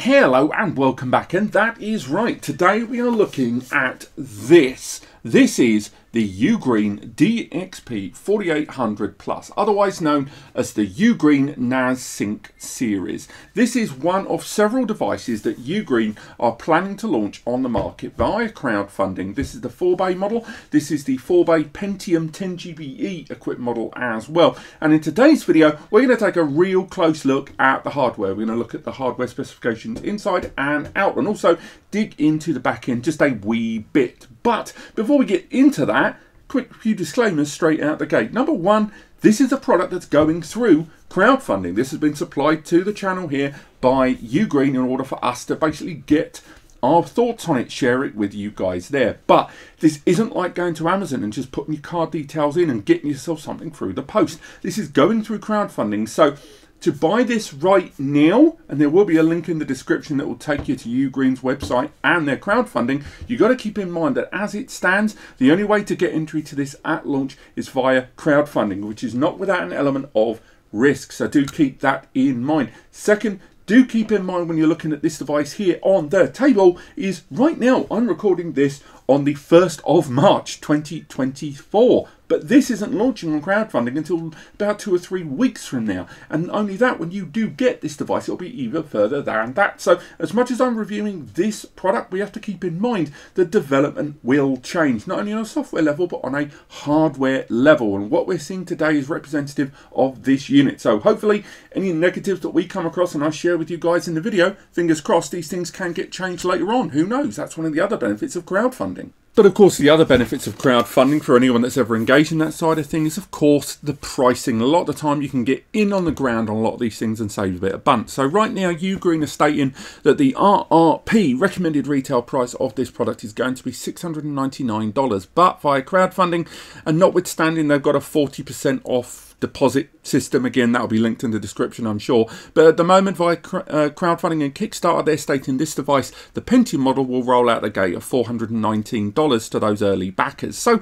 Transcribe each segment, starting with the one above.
Hello and welcome back and that is right. Today we are looking at this this is the Ugreen DXP 4800 Plus, otherwise known as the Ugreen NASync series. This is one of several devices that Ugreen are planning to launch on the market via crowdfunding. This is the 4-bay model, this is the 4-bay Pentium 10GBE equipped model as well. And in today's video, we're going to take a real close look at the hardware. We're going to look at the hardware specifications inside and out and also dig into the back end just a wee bit. But before we get into that, quick few disclaimers straight out the gate. Number one, this is a product that's going through crowdfunding. This has been supplied to the channel here by Ugreen in order for us to basically get our thoughts on it, share it with you guys there. But this isn't like going to Amazon and just putting your card details in and getting yourself something through the post. This is going through crowdfunding. So to buy this right now, and there will be a link in the description that will take you to Ugreen's website and their crowdfunding, You've got to keep in mind that as it stands, the only way to get entry to this at launch is via crowdfunding, which is not without an element of risk. So do keep that in mind. Second, do keep in mind when you're looking at this device here on the table is right now I'm recording this on the 1st of March 2024 but this isn't launching on crowdfunding until about two or three weeks from now. And only that, when you do get this device, it'll be even further than that. So as much as I'm reviewing this product, we have to keep in mind the development will change, not only on a software level, but on a hardware level. And what we're seeing today is representative of this unit. So hopefully any negatives that we come across and I share with you guys in the video, fingers crossed, these things can get changed later on. Who knows? That's one of the other benefits of crowdfunding. But of course, the other benefits of crowdfunding for anyone that's ever engaged in that side of things, is, of course, the pricing. A lot of the time, you can get in on the ground on a lot of these things and save a bit of bunt. So right now, Ugreen are stating that the RRP recommended retail price of this product is going to be $699, but via crowdfunding, and notwithstanding they've got a 40% off deposit system. Again, that'll be linked in the description, I'm sure. But at the moment, via uh, crowdfunding and Kickstarter, they're stating this device, the Pentium model, will roll out the gate of $419 to those early backers. So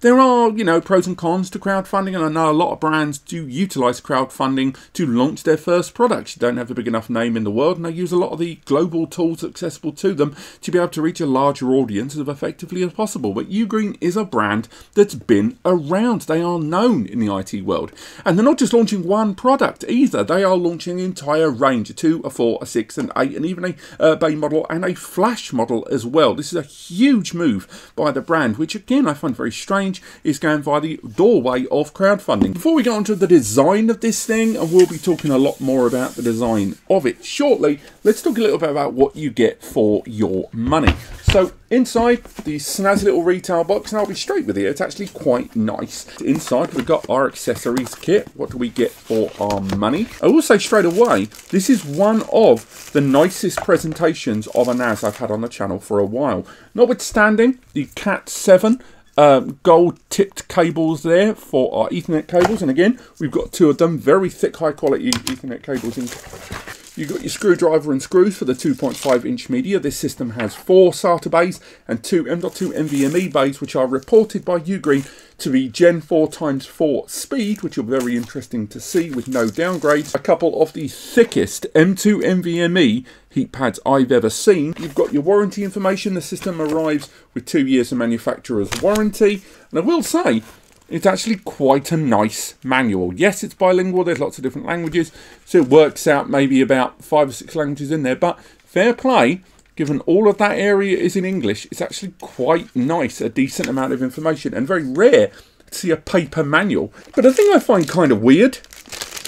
there are, you know, pros and cons to crowdfunding, and I know a lot of brands do utilize crowdfunding to launch their first products. You don't have a big enough name in the world, and they use a lot of the global tools accessible to them to be able to reach a larger audience as effectively as possible. But Ugreen is a brand that's been around. They are known in the IT world. And they're not just launching one product either. They are launching an entire range, a 2, a 4, a 6, and 8, and even a uh, Bay model and a Flash model as well. This is a huge move by the brand, which again I find very strange change is going via the doorway of crowdfunding. Before we get on to the design of this thing, and we'll be talking a lot more about the design of it shortly, let's talk a little bit about what you get for your money. So inside the snazzy little retail box, and I'll be straight with you, it's actually quite nice. Inside we've got our accessories kit. What do we get for our money? I will say straight away, this is one of the nicest presentations of a NAS I've had on the channel for a while. Notwithstanding the Cat 7 um, gold tipped cables there for our Ethernet cables. And again, we've got two of them, very thick, high quality Ethernet cables. In. You've got your screwdriver and screws for the 2.5 inch media. This system has four SATA bays and two M.2 NVMe bays, which are reported by Ugreen to be Gen 4 times 4 speed, which will be very interesting to see with no downgrades. A couple of the thickest M2 NVMe heat pads I've ever seen. You've got your warranty information. The system arrives with two years of manufacturer's warranty. And I will say, it's actually quite a nice manual. Yes, it's bilingual. There's lots of different languages. So it works out maybe about five or six languages in there. But fair play given all of that area is in English, it's actually quite nice, a decent amount of information, and very rare to see a paper manual. But the thing I find kind of weird,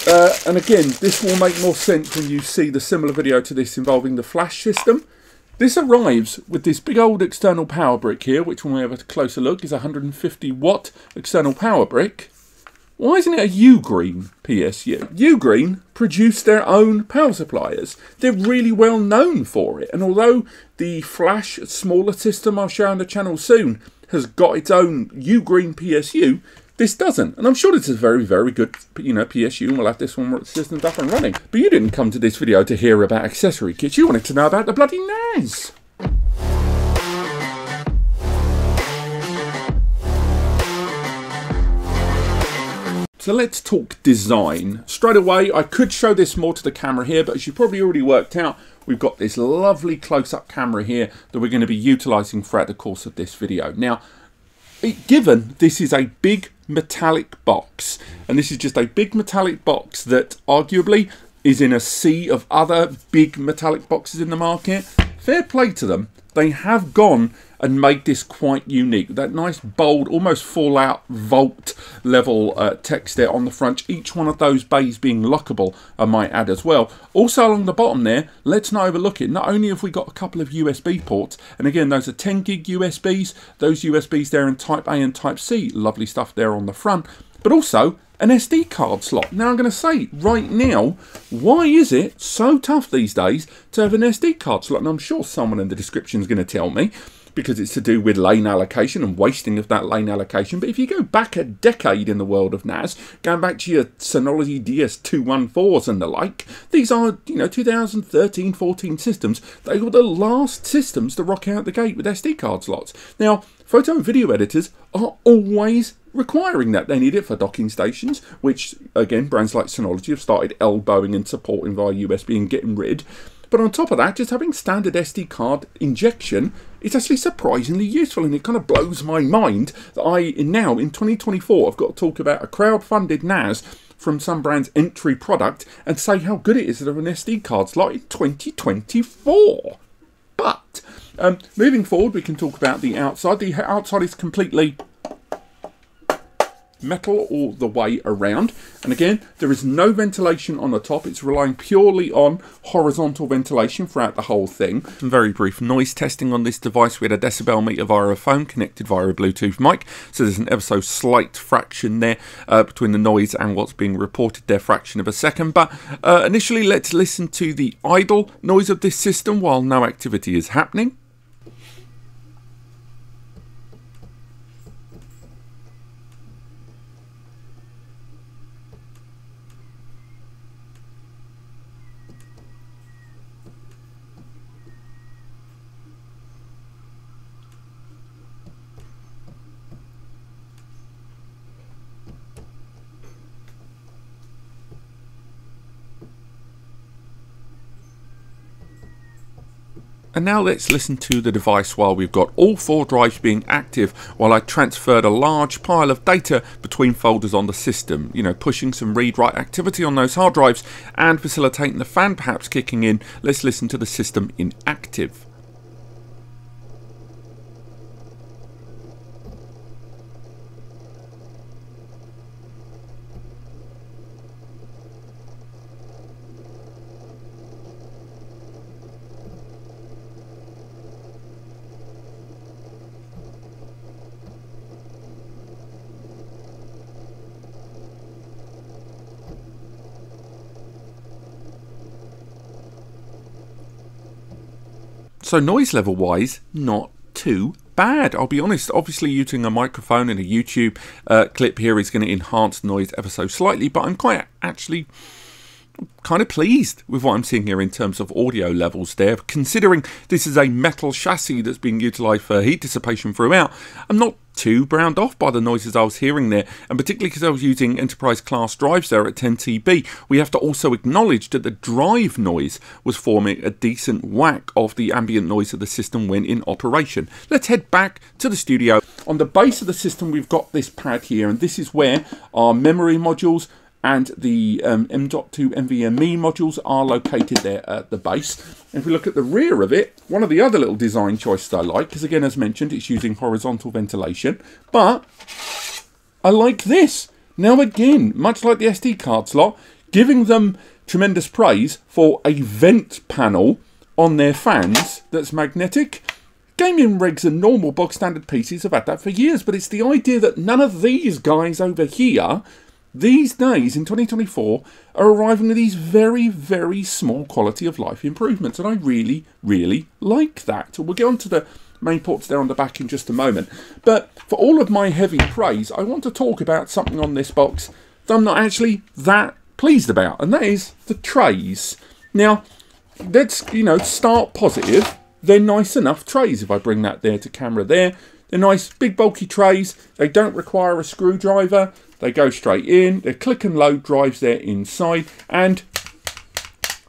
uh, and again, this will make more sense when you see the similar video to this involving the flash system. This arrives with this big old external power brick here, which when we have a closer look is a 150 watt external power brick. Why isn't it a Ugreen PSU? Ugreen produce their own power suppliers. They're really well known for it. And although the Flash smaller system I'll show on the channel soon has got its own Ugreen PSU, this doesn't. And I'm sure this is a very, very good, you know, PSU, and we'll have this one system's up and running. But you didn't come to this video to hear about accessory kits. You wanted to know about the bloody NAS. So let's talk design. Straight away, I could show this more to the camera here, but as you probably already worked out, we've got this lovely close-up camera here that we're going to be utilizing throughout the course of this video. Now, given this is a big metallic box, and this is just a big metallic box that arguably is in a sea of other big metallic boxes in the market, fair play to them. They have gone and made this quite unique. That nice, bold, almost Fallout Vault level uh, text there on the front. Each one of those bays being lockable, I might add as well. Also along the bottom there, let's not overlook it. Not only have we got a couple of USB ports, and again, those are 10 gig USBs. Those USBs there in Type A and Type C. Lovely stuff there on the front. But also an SD card slot. Now I'm going to say right now, why is it so tough these days to have an SD card slot? And I'm sure someone in the description is going to tell me because it's to do with lane allocation and wasting of that lane allocation. But if you go back a decade in the world of NAS, going back to your Synology DS214s and the like, these are, you know, 2013 14 systems. They were the last systems to rock out the gate with SD card slots. Now, photo and video editors are always requiring that. They need it for docking stations, which, again, brands like Synology have started elbowing and supporting via USB and getting rid. But on top of that, just having standard SD card injection is actually surprisingly useful and it kind of blows my mind that I now in 2024 I've got to talk about a crowd-funded NAS from some brand's entry product and say how good it is to have an SD card slot in 2024. But um, moving forward, we can talk about the outside. The outside is completely metal all the way around. And again, there is no ventilation on the top. It's relying purely on horizontal ventilation throughout the whole thing. Some very brief noise testing on this device. We had a decibel meter via a phone connected via a Bluetooth mic. So there's an ever so slight fraction there uh, between the noise and what's being reported there, fraction of a second. But uh, initially, let's listen to the idle noise of this system while no activity is happening. And now let's listen to the device while we've got all four drives being active while I transferred a large pile of data between folders on the system, you know, pushing some read-write activity on those hard drives and facilitating the fan perhaps kicking in. Let's listen to the system in active. So noise level wise, not too bad. I'll be honest, obviously using a microphone in a YouTube uh, clip here is going to enhance noise ever so slightly, but I'm quite actually kind of pleased with what I'm seeing here in terms of audio levels there. Considering this is a metal chassis that's being utilised for heat dissipation throughout, I'm not too browned off by the noises I was hearing there, and particularly because I was using enterprise class drives there at 10TB, we have to also acknowledge that the drive noise was forming a decent whack of the ambient noise of the system when in operation. Let's head back to the studio. On the base of the system, we've got this pad here, and this is where our memory modules, and the um, M.2 NVMe modules are located there at the base. If we look at the rear of it, one of the other little design choices I like, because again, as mentioned, it's using horizontal ventilation, but I like this. Now again, much like the SD card slot, giving them tremendous praise for a vent panel on their fans that's magnetic. Gaming rigs and normal bog standard PCs have had that for years, but it's the idea that none of these guys over here these days in 2024 are arriving with these very, very small quality of life improvements, and I really, really like that. We'll get on to the main ports there on the back in just a moment. But for all of my heavy praise, I want to talk about something on this box that I'm not actually that pleased about, and that is the trays. Now, let's, you know, start positive. They're nice enough trays if I bring that there to camera there. They're nice, big, bulky trays. They don't require a screwdriver. They go straight in. The click and load drives there inside and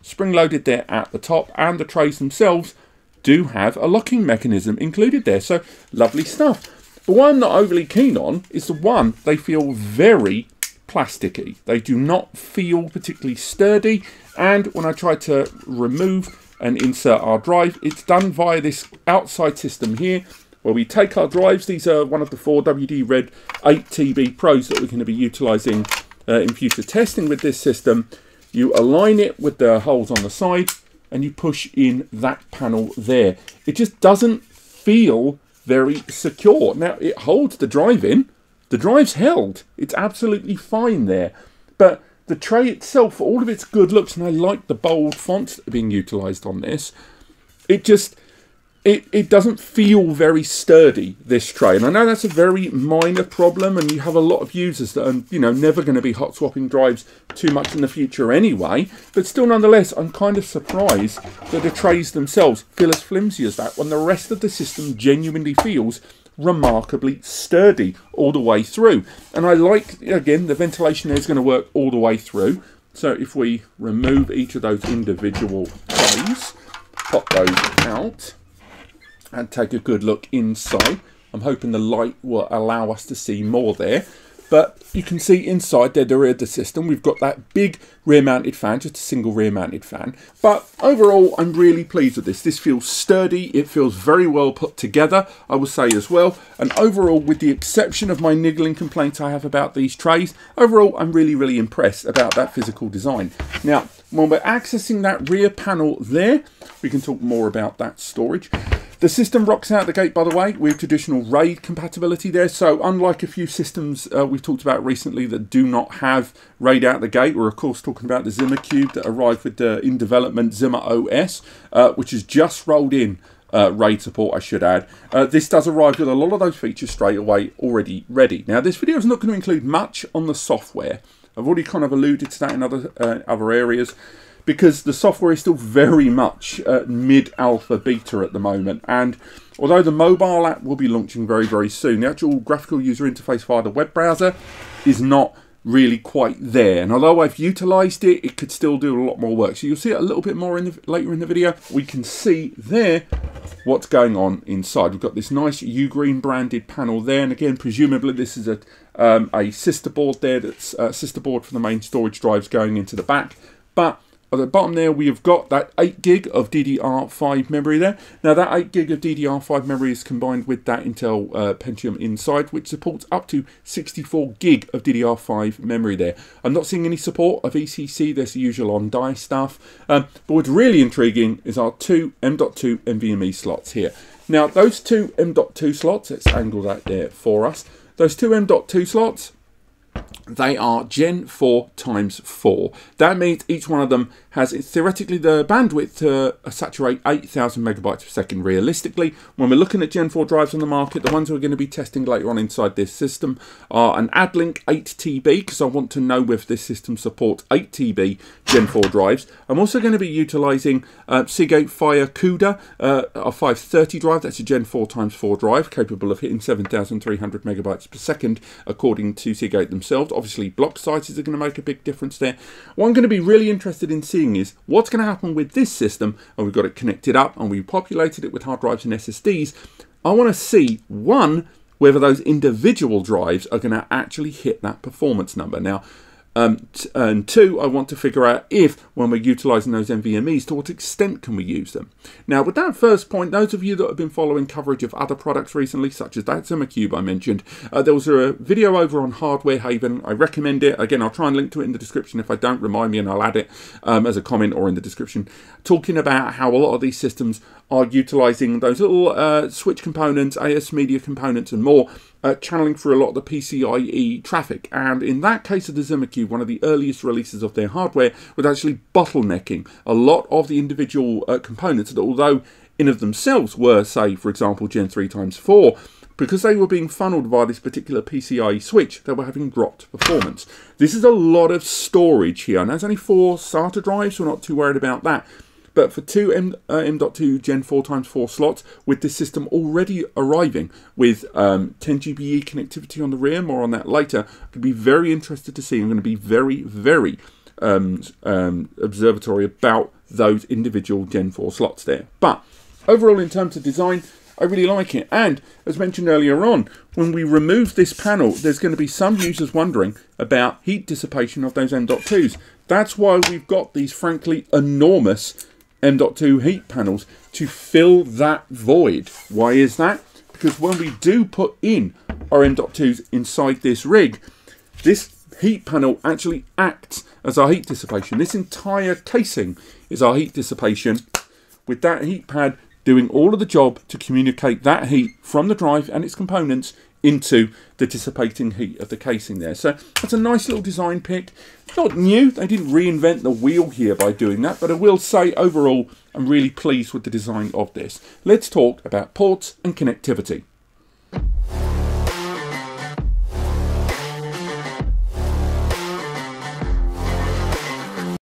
spring loaded there at the top. And the trays themselves do have a locking mechanism included there. So lovely stuff. The one I'm not overly keen on is the one they feel very plasticky. They do not feel particularly sturdy. And when I try to remove and insert our drive, it's done via this outside system here where we take our drives. These are one of the four WD Red 8TB Pros that we're going to be utilising uh, in future testing with this system. You align it with the holes on the side and you push in that panel there. It just doesn't feel very secure. Now, it holds the drive in. The drive's held. It's absolutely fine there. But the tray itself, for all of its good looks, and I like the bold fonts that are being utilised on this, it just it, it doesn't feel very sturdy, this tray. And I know that's a very minor problem, and you have a lot of users that are, you know, never going to be hot swapping drives too much in the future anyway. But still, nonetheless, I'm kind of surprised that the trays themselves feel as flimsy as that when the rest of the system genuinely feels remarkably sturdy all the way through. And I like, again, the ventilation is going to work all the way through. So if we remove each of those individual trays, pop those out and take a good look inside. I'm hoping the light will allow us to see more there. But you can see inside there, the rear of the system, we've got that big rear mounted fan, just a single rear mounted fan. But overall, I'm really pleased with this. This feels sturdy. It feels very well put together, I will say as well. And overall, with the exception of my niggling complaints I have about these trays, overall, I'm really, really impressed about that physical design. Now, when we're accessing that rear panel there, we can talk more about that storage. The system rocks out the gate, by the way, with traditional RAID compatibility there. So unlike a few systems uh, we've talked about recently that do not have RAID out the gate, we're of course talking about the ZimaCube that arrived with the in development ZimaOS, uh, which has just rolled in uh, RAID support, I should add. Uh, this does arrive with a lot of those features straight away already ready. Now, this video is not going to include much on the software. I've already kind of alluded to that in other uh, other areas because the software is still very much uh, mid-alpha beta at the moment. And although the mobile app will be launching very, very soon, the actual graphical user interface via the web browser is not really quite there. And although I've utilized it, it could still do a lot more work. So you'll see it a little bit more in the, later in the video. We can see there what's going on inside. We've got this nice Ugreen branded panel there. And again, presumably this is a, um, a sister board there that's a sister board for the main storage drives going into the back. But at the bottom there, we have got that 8 gig of DDR5 memory there. Now, that 8 gig of DDR5 memory is combined with that Intel uh, Pentium inside, which supports up to 64 gig of DDR5 memory there. I'm not seeing any support of ECC, there's the usual on die stuff. Um, but what's really intriguing is our two M.2 NVMe slots here. Now, those two M.2 slots, let's angle that there for us. Those two M.2 slots, they are Gen 4 times 4. That means each one of them has theoretically the bandwidth to saturate 8,000 megabytes per second realistically. When we're looking at Gen 4 drives on the market, the ones we're going to be testing later on inside this system are an Addlink 8TB, because I want to know if this system supports 8TB Gen 4 drives. I'm also going to be utilising uh, Seagate FireCuda, uh, a 530 drive, that's a Gen 4 times 4 drive, capable of hitting 7,300 megabytes per second, according to Seagate themselves. Obviously, block sizes are going to make a big difference there. What I'm going to be really interested in seeing seeing is what's going to happen with this system, and we've got it connected up and we populated it with hard drives and SSDs. I want to see, one, whether those individual drives are going to actually hit that performance number. Now, um, and two, I want to figure out if, when we're utilising those NVMEs, to what extent can we use them. Now, with that first point, those of you that have been following coverage of other products recently, such as that Cube I mentioned, uh, there was a video over on Hardware Haven. I recommend it. Again, I'll try and link to it in the description. If I don't, remind me and I'll add it um, as a comment or in the description, talking about how a lot of these systems are utilising those little uh, switch components, ASMedia components and more uh, channeling through a lot of the PCIe traffic. And in that case of the ZimaCube, one of the earliest releases of their hardware was actually bottlenecking a lot of the individual uh, components that, although in of themselves were, say, for example, Gen 3 times 4, because they were being funneled via this particular PCIe switch, they were having dropped performance. This is a lot of storage here, and there's only four SATA drives, so we're not too worried about that. But for two M, uh, M.2 Gen 4 times 4 slots, with this system already arriving with um, 10 GBE connectivity on the rear, more on that later, I'd be very interested to see. I'm going to be very, very um, um, observatory about those individual Gen 4 slots there. But overall, in terms of design, I really like it. And as mentioned earlier on, when we remove this panel, there's going to be some users wondering about heat dissipation of those M.2s. That's why we've got these frankly enormous M.2 heat panels to fill that void. Why is that? Because when we do put in our M.2s inside this rig, this heat panel actually acts as our heat dissipation. This entire casing is our heat dissipation with that heat pad doing all of the job to communicate that heat from the drive and its components into the dissipating heat of the casing there. So that's a nice little design pick. Not new, they didn't reinvent the wheel here by doing that, but I will say overall I'm really pleased with the design of this. Let's talk about ports and connectivity.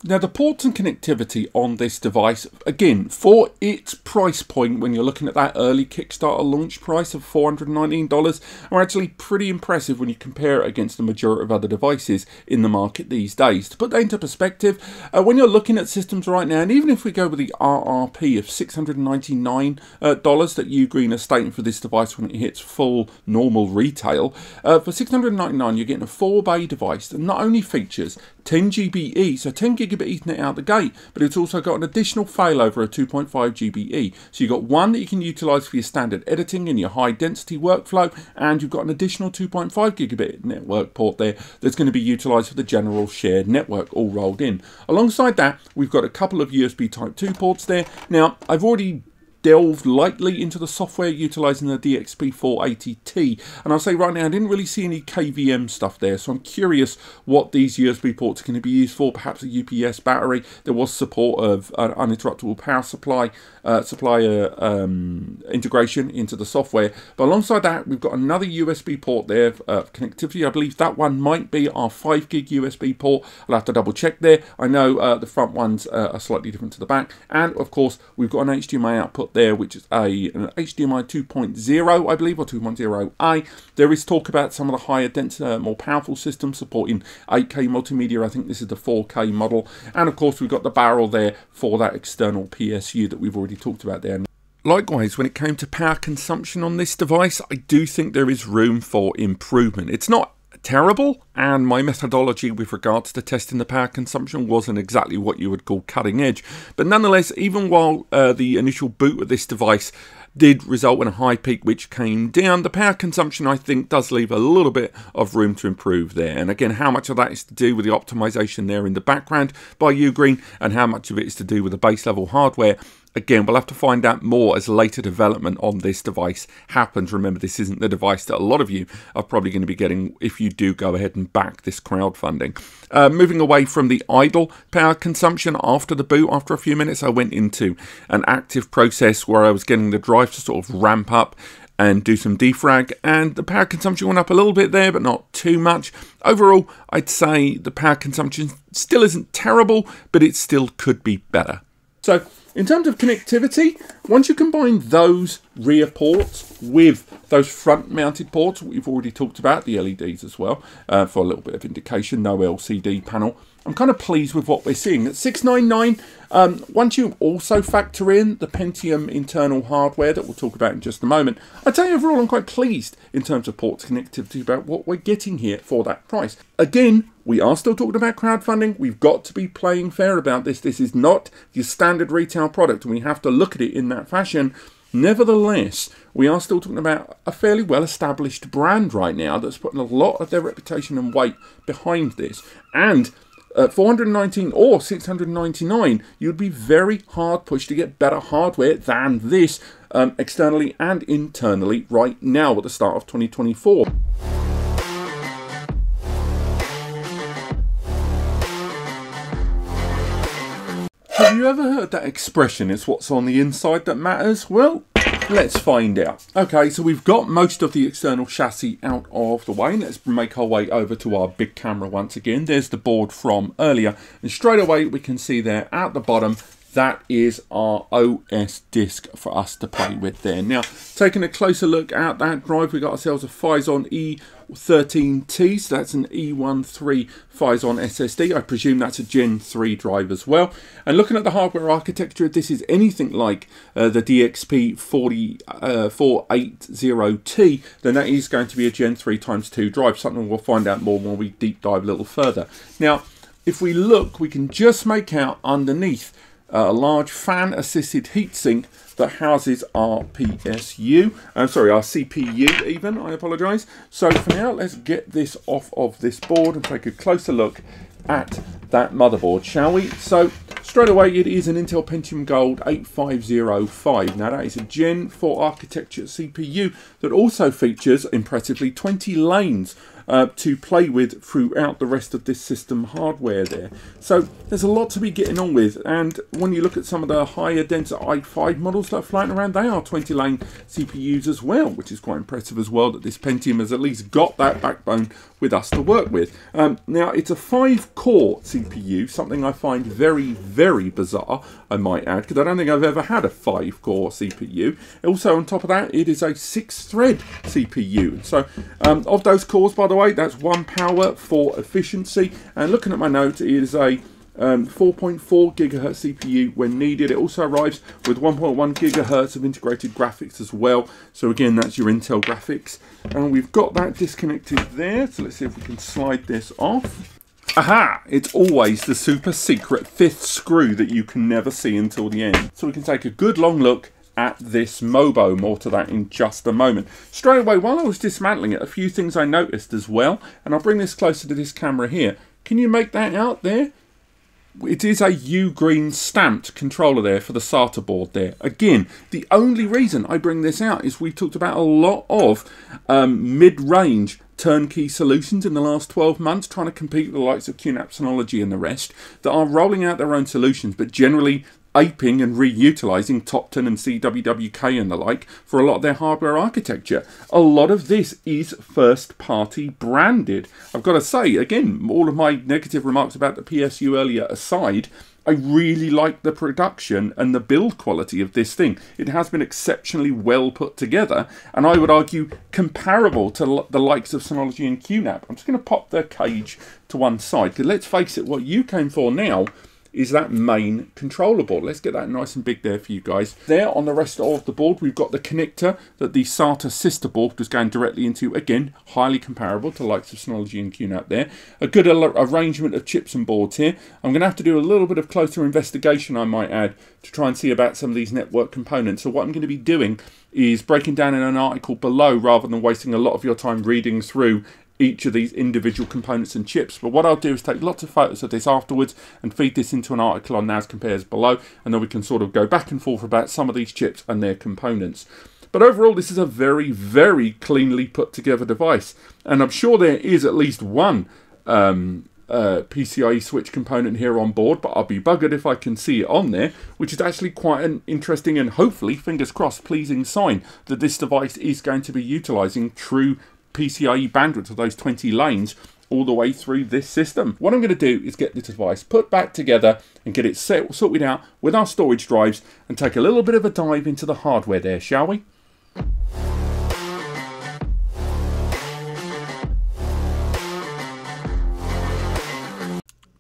Now the ports and connectivity on this device, again, for its price point when you're looking at that early Kickstarter launch price of $419, are actually pretty impressive when you compare it against the majority of other devices in the market these days. To put that into perspective, uh, when you're looking at systems right now, and even if we go with the RRP of $699 uh, that Ugreen are stating for this device when it hits full normal retail, uh, for 699 you're getting a 4-bay device that not only features 10 GBE, so 10 gigabit Ethernet out the gate, but it's also got an additional failover of 2.5 GBE. So you've got one that you can utilize for your standard editing and your high density workflow, and you've got an additional 2.5 gigabit network port there that's going to be utilized for the general shared network all rolled in. Alongside that, we've got a couple of USB Type 2 ports there. Now, I've already delved lightly into the software utilizing the DXP480T. And I'll say right now, I didn't really see any KVM stuff there, so I'm curious what these USB ports are going to be used for. Perhaps a UPS battery. There was support of an uninterruptible power supply, uh, supplier um, integration into the software. But alongside that, we've got another USB port there uh, connectivity. I believe that one might be our 5 gig USB port. I'll have to double check there. I know uh, the front ones uh, are slightly different to the back. And of course, we've got an HDMI output there, which is a an HDMI 2.0, I believe, or 2.0i. There is talk about some of the higher, denser, more powerful systems supporting 8K multimedia. I think this is the 4K model. And of course, we've got the barrel there for that external PSU that we've already talked about there. Likewise, when it came to power consumption on this device, I do think there is room for improvement. It's not terrible, and my methodology with regards to testing the power consumption wasn't exactly what you would call cutting edge. But nonetheless, even while uh, the initial boot of this device did result in a high peak which came down. The power consumption, I think, does leave a little bit of room to improve there. And again, how much of that is to do with the optimization there in the background by Ugreen and how much of it is to do with the base level hardware Again, we'll have to find out more as later development on this device happens. Remember, this isn't the device that a lot of you are probably going to be getting if you do go ahead and back this crowdfunding. Uh, moving away from the idle power consumption after the boot, after a few minutes, I went into an active process where I was getting the drive to sort of ramp up and do some defrag and the power consumption went up a little bit there but not too much. Overall i'd say the power consumption still isn't terrible but it still could be better. So in terms of connectivity, once you combine those rear ports with those front mounted ports, we've already talked about, the LEDs as well, uh, for a little bit of indication, no LCD panel, I'm kind of pleased with what we're seeing. At 699, um, once you also factor in the Pentium internal hardware that we'll talk about in just a moment, I'd say overall I'm quite pleased in terms of ports connectivity about what we're getting here for that price. Again, we are still talking about crowdfunding. We've got to be playing fair about this. This is not your standard retail product, and we have to look at it in that fashion. Nevertheless, we are still talking about a fairly well established brand right now that's putting a lot of their reputation and weight behind this. And at 419 or 699, you'd be very hard pushed to get better hardware than this um, externally and internally right now at the start of 2024. You ever heard that expression, it's what's on the inside that matters? Well, let's find out. Okay, so we've got most of the external chassis out of the way. Let's make our way over to our big camera once again. There's the board from earlier. And straight away we can see there at the bottom that is our OS disk for us to play with there. Now, taking a closer look at that drive, we got ourselves a Phison E13T, so that's an E13 Phison SSD. I presume that's a Gen 3 drive as well. And looking at the hardware architecture, if this is anything like uh, the DXP 480T, uh, then that is going to be a Gen 3 times 2 drive, something we'll find out more when we deep dive a little further. Now, if we look, we can just make out underneath a large fan assisted heatsink that houses our PSU. I'm uh, sorry, our CPU even, I apologise. So for now, let's get this off of this board and take a closer look at that motherboard, shall we? So straight away, it is an Intel Pentium Gold 8505. Now that is a Gen 4 architecture CPU that also features, impressively, 20 lanes uh, to play with throughout the rest of this system hardware there. So there's a lot to be getting on with and when you look at some of the higher denser i5 models that are flying around they are 20 lane CPUs as well which is quite impressive as well that this Pentium has at least got that backbone with us to work with. Um, now it's a 5 core CPU something I find very very bizarre I might add because I don't think I've ever had a 5 core CPU. Also on top of that it is a 6 thread CPU so um, of those cores by the way, that's one power for efficiency. And looking at my notes, it is a 4.4 um, gigahertz CPU when needed. It also arrives with 1.1 gigahertz of integrated graphics as well. So again, that's your Intel graphics. And we've got that disconnected there. So let's see if we can slide this off. Aha! It's always the super secret fifth screw that you can never see until the end. So we can take a good long look at this Mobo. More to that in just a moment. Straight away, while I was dismantling it, a few things I noticed as well, and I'll bring this closer to this camera here. Can you make that out there? It is a Ugreen stamped controller there for the SATA board there. Again, the only reason I bring this out is we've talked about a lot of um, mid-range turnkey solutions in the last 12 months, trying to compete with the likes of QNAP Synology and the rest, that are rolling out their own solutions, but generally aping and reutilizing Topton and CWWK and the like for a lot of their hardware architecture. A lot of this is first party branded. I've got to say, again, all of my negative remarks about the PSU earlier aside, I really like the production and the build quality of this thing. It has been exceptionally well put together, and I would argue comparable to the likes of Synology and QNAP. I'm just going to pop the cage to one side, because let's face it, what you came for now is that main controller board. Let's get that nice and big there for you guys. There on the rest of the board, we've got the connector that the SATA sister board is going directly into. Again, highly comparable to likes of Synology and QNAP there. A good arrangement of chips and boards here. I'm going to have to do a little bit of closer investigation, I might add, to try and see about some of these network components. So what I'm going to be doing is breaking down in an article below rather than wasting a lot of your time reading through each of these individual components and chips. But what I'll do is take lots of photos of this afterwards and feed this into an article on NASCompares below, and then we can sort of go back and forth about some of these chips and their components. But overall, this is a very, very cleanly put together device. And I'm sure there is at least one um, uh, PCIe switch component here on board, but I'll be buggered if I can see it on there, which is actually quite an interesting and hopefully, fingers crossed, pleasing sign that this device is going to be utilizing true PCIe bandwidth of those 20 lanes all the way through this system. What I'm going to do is get this device put back together and get it set, sorted out with our storage drives and take a little bit of a dive into the hardware there, shall we?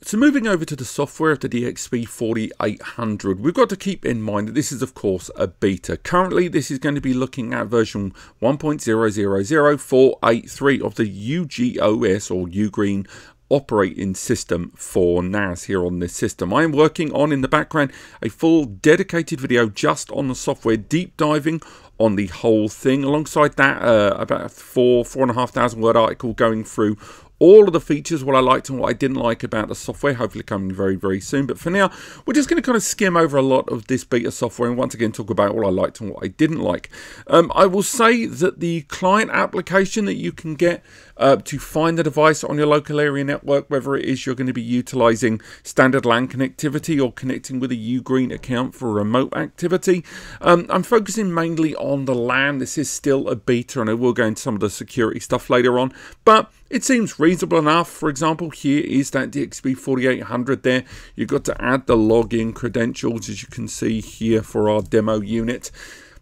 So moving over to the software of the DXP 4800, we've got to keep in mind that this is of course a beta. Currently this is going to be looking at version 1.000483 of the UGOS or Ugreen operating system for NAS here on this system. I am working on in the background a full dedicated video just on the software deep diving on the whole thing. Alongside that, uh, about four, four and a half thousand word article going through all of the features, what I liked and what I didn't like about the software, hopefully coming very, very soon. But for now, we're just going to kind of skim over a lot of this beta software and once again talk about what I liked and what I didn't like. Um, I will say that the client application that you can get uh, to find the device on your local area network, whether it is you're going to be utilizing standard LAN connectivity or connecting with a Ugreen account for remote activity. Um, I'm focusing mainly on the LAN. This is still a beta and I will go into some of the security stuff later on. But it seems reasonable enough. For example, here is that DXP 4800 there. You've got to add the login credentials, as you can see here for our demo unit.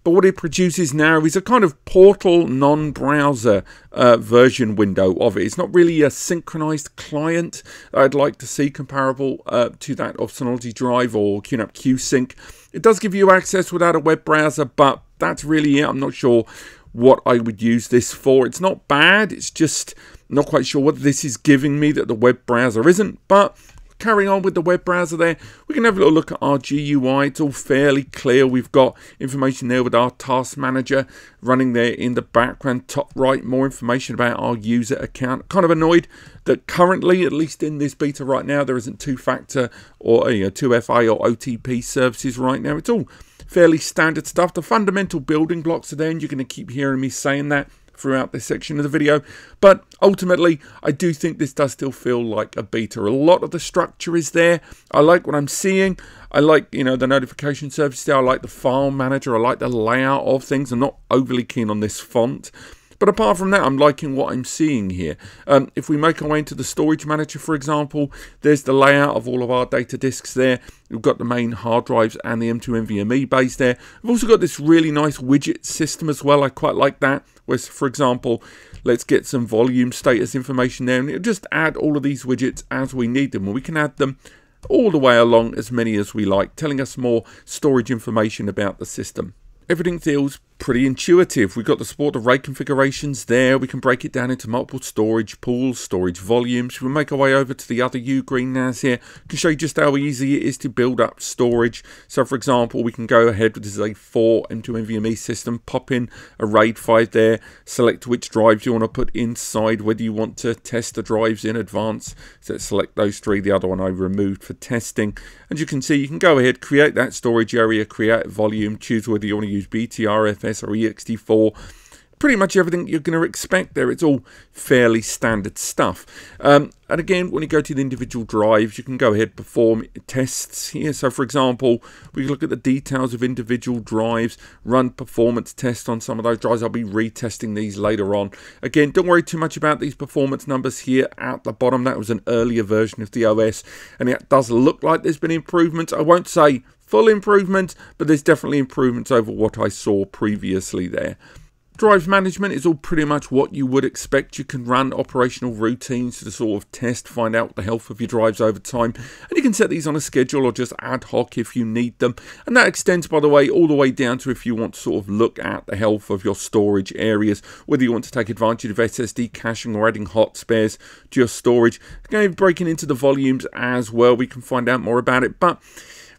But what it produces now is a kind of portal non-browser uh, version window of it. It's not really a synchronized client I'd like to see comparable uh, to that of Synology Drive or QNAP QSync. It does give you access without a web browser, but that's really it. I'm not sure what I would use this for. It's not bad, it's just not quite sure what this is giving me that the web browser isn't, but carrying on with the web browser there, we can have a little look at our GUI. It's all fairly clear. We've got information there with our task manager running there in the background. Top right, more information about our user account. Kind of annoyed that currently, at least in this beta right now, there isn't two-factor or you know, 2FA or OTP services right now. It's all fairly standard stuff. The fundamental building blocks are there, and you're going to keep hearing me saying that throughout this section of the video. But ultimately, I do think this does still feel like a beta. A lot of the structure is there. I like what I'm seeing. I like, you know, the notification service there. I like the file manager. I like the layout of things. I'm not overly keen on this font. But apart from that, I'm liking what I'm seeing here. Um, if we make our way into the storage manager, for example, there's the layout of all of our data disks there. We've got the main hard drives and the M2 NVMe base there. We've also got this really nice widget system as well. I quite like that. For example, let's get some volume status information there. And it'll just add all of these widgets as we need them. And we can add them all the way along as many as we like, telling us more storage information about the system. Everything feels pretty intuitive. We've got the support of RAID configurations there. We can break it down into multiple storage pools, storage volumes. We'll make our way over to the other Ugreen NAS here. Can show you just how easy it is to build up storage. So for example, we can go ahead with this is a 4 M2 NVMe system, pop in a RAID 5 there, select which drives you want to put inside, whether you want to test the drives in advance. So select those three, the other one I removed for testing. And you can see you can go ahead, create that storage area, create volume, choose whether you want to use Or ext4 pretty much everything you're going to expect there. It's all fairly standard stuff. Um, and again, when you go to the individual drives, you can go ahead perform tests here. So for example, we can look at the details of individual drives, run performance tests on some of those drives. I'll be retesting these later on. Again, don't worry too much about these performance numbers here at the bottom. That was an earlier version of the OS, and it does look like there's been improvements. I won't say full improvement, but there's definitely improvements over what I saw previously there. Drive management is all pretty much what you would expect. You can run operational routines to sort of test, find out the health of your drives over time. And you can set these on a schedule or just ad hoc if you need them. And that extends, by the way, all the way down to if you want to sort of look at the health of your storage areas, whether you want to take advantage of SSD caching or adding hot spares to your storage. Again, breaking into the volumes as well, we can find out more about it. But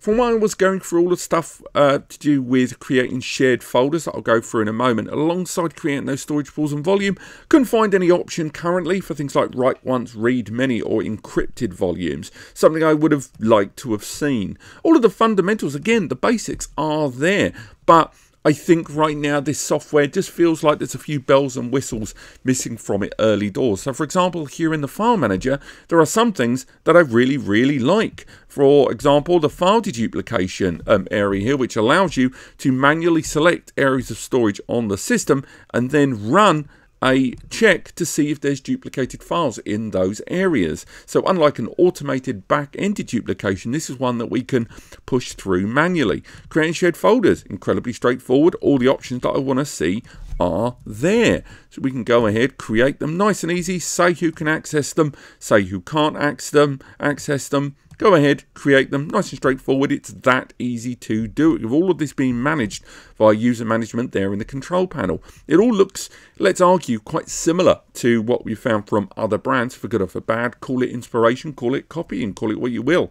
when I was going through all the stuff uh, to do with creating shared folders that I'll go through in a moment, alongside creating those storage pools and volume, couldn't find any option currently for things like write once, read many, or encrypted volumes, something I would have liked to have seen. All of the fundamentals, again, the basics are there, but I think right now this software just feels like there's a few bells and whistles missing from it early doors. So for example, here in the file manager, there are some things that I really, really like. For example, the file deduplication um, area here, which allows you to manually select areas of storage on the system and then run a check to see if there's duplicated files in those areas. So unlike an automated back-end duplication, this is one that we can push through manually. Creating shared folders, incredibly straightforward. All the options that I want to see are there. So we can go ahead, create them nice and easy, say who can access them, say who can't access them, access them, Go ahead, create them, nice and straightforward. It's that easy to do. With all of this being managed via user management there in the control panel. It all looks, let's argue, quite similar to what we found from other brands, for good or for bad. Call it inspiration, call it copying, call it what you will.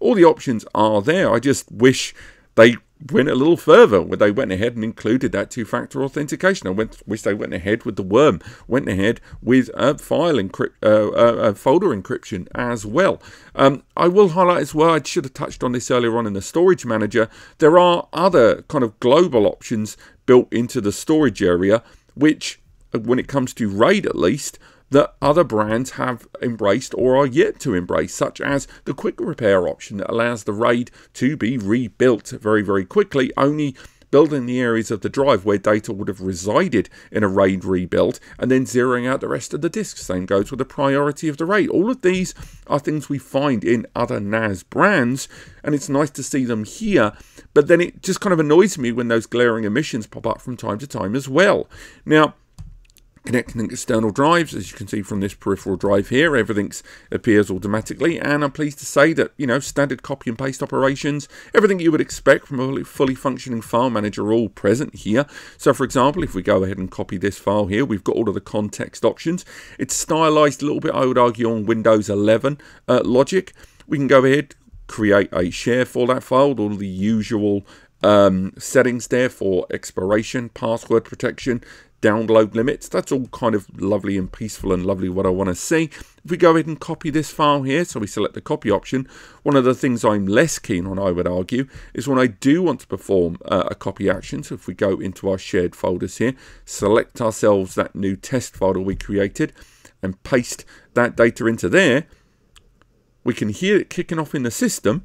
All the options are there. I just wish they went a little further where they went ahead and included that two-factor authentication. I went, wish they went ahead with the worm, went ahead with a file encrypt, uh, uh, folder encryption as well. Um, I will highlight as well, I should have touched on this earlier on in the storage manager, there are other kind of global options built into the storage area, which uh, when it comes to RAID at least, that other brands have embraced or are yet to embrace, such as the quick repair option that allows the RAID to be rebuilt very, very quickly, only building the areas of the drive where data would have resided in a RAID rebuild, and then zeroing out the rest of the disk. Same goes with the priority of the RAID. All of these are things we find in other NAS brands, and it's nice to see them here, but then it just kind of annoys me when those glaring omissions pop up from time to time as well. Now, connecting external drives. As you can see from this peripheral drive here everything appears automatically. And I'm pleased to say that you know standard copy and paste operations everything you would expect from a fully functioning file manager are all present here. So for example if we go ahead and copy this file here we've got all of the context options. It's stylized a little bit I would argue on Windows 11 uh, logic. We can go ahead create a share for that file all the usual um, settings there for expiration, password protection, download limits. That's all kind of lovely and peaceful and lovely what I want to see. If we go ahead and copy this file here, so we select the copy option, one of the things I'm less keen on, I would argue, is when I do want to perform uh, a copy action. So if we go into our shared folders here, select ourselves that new test folder we created and paste that data into there, we can hear it kicking off in the system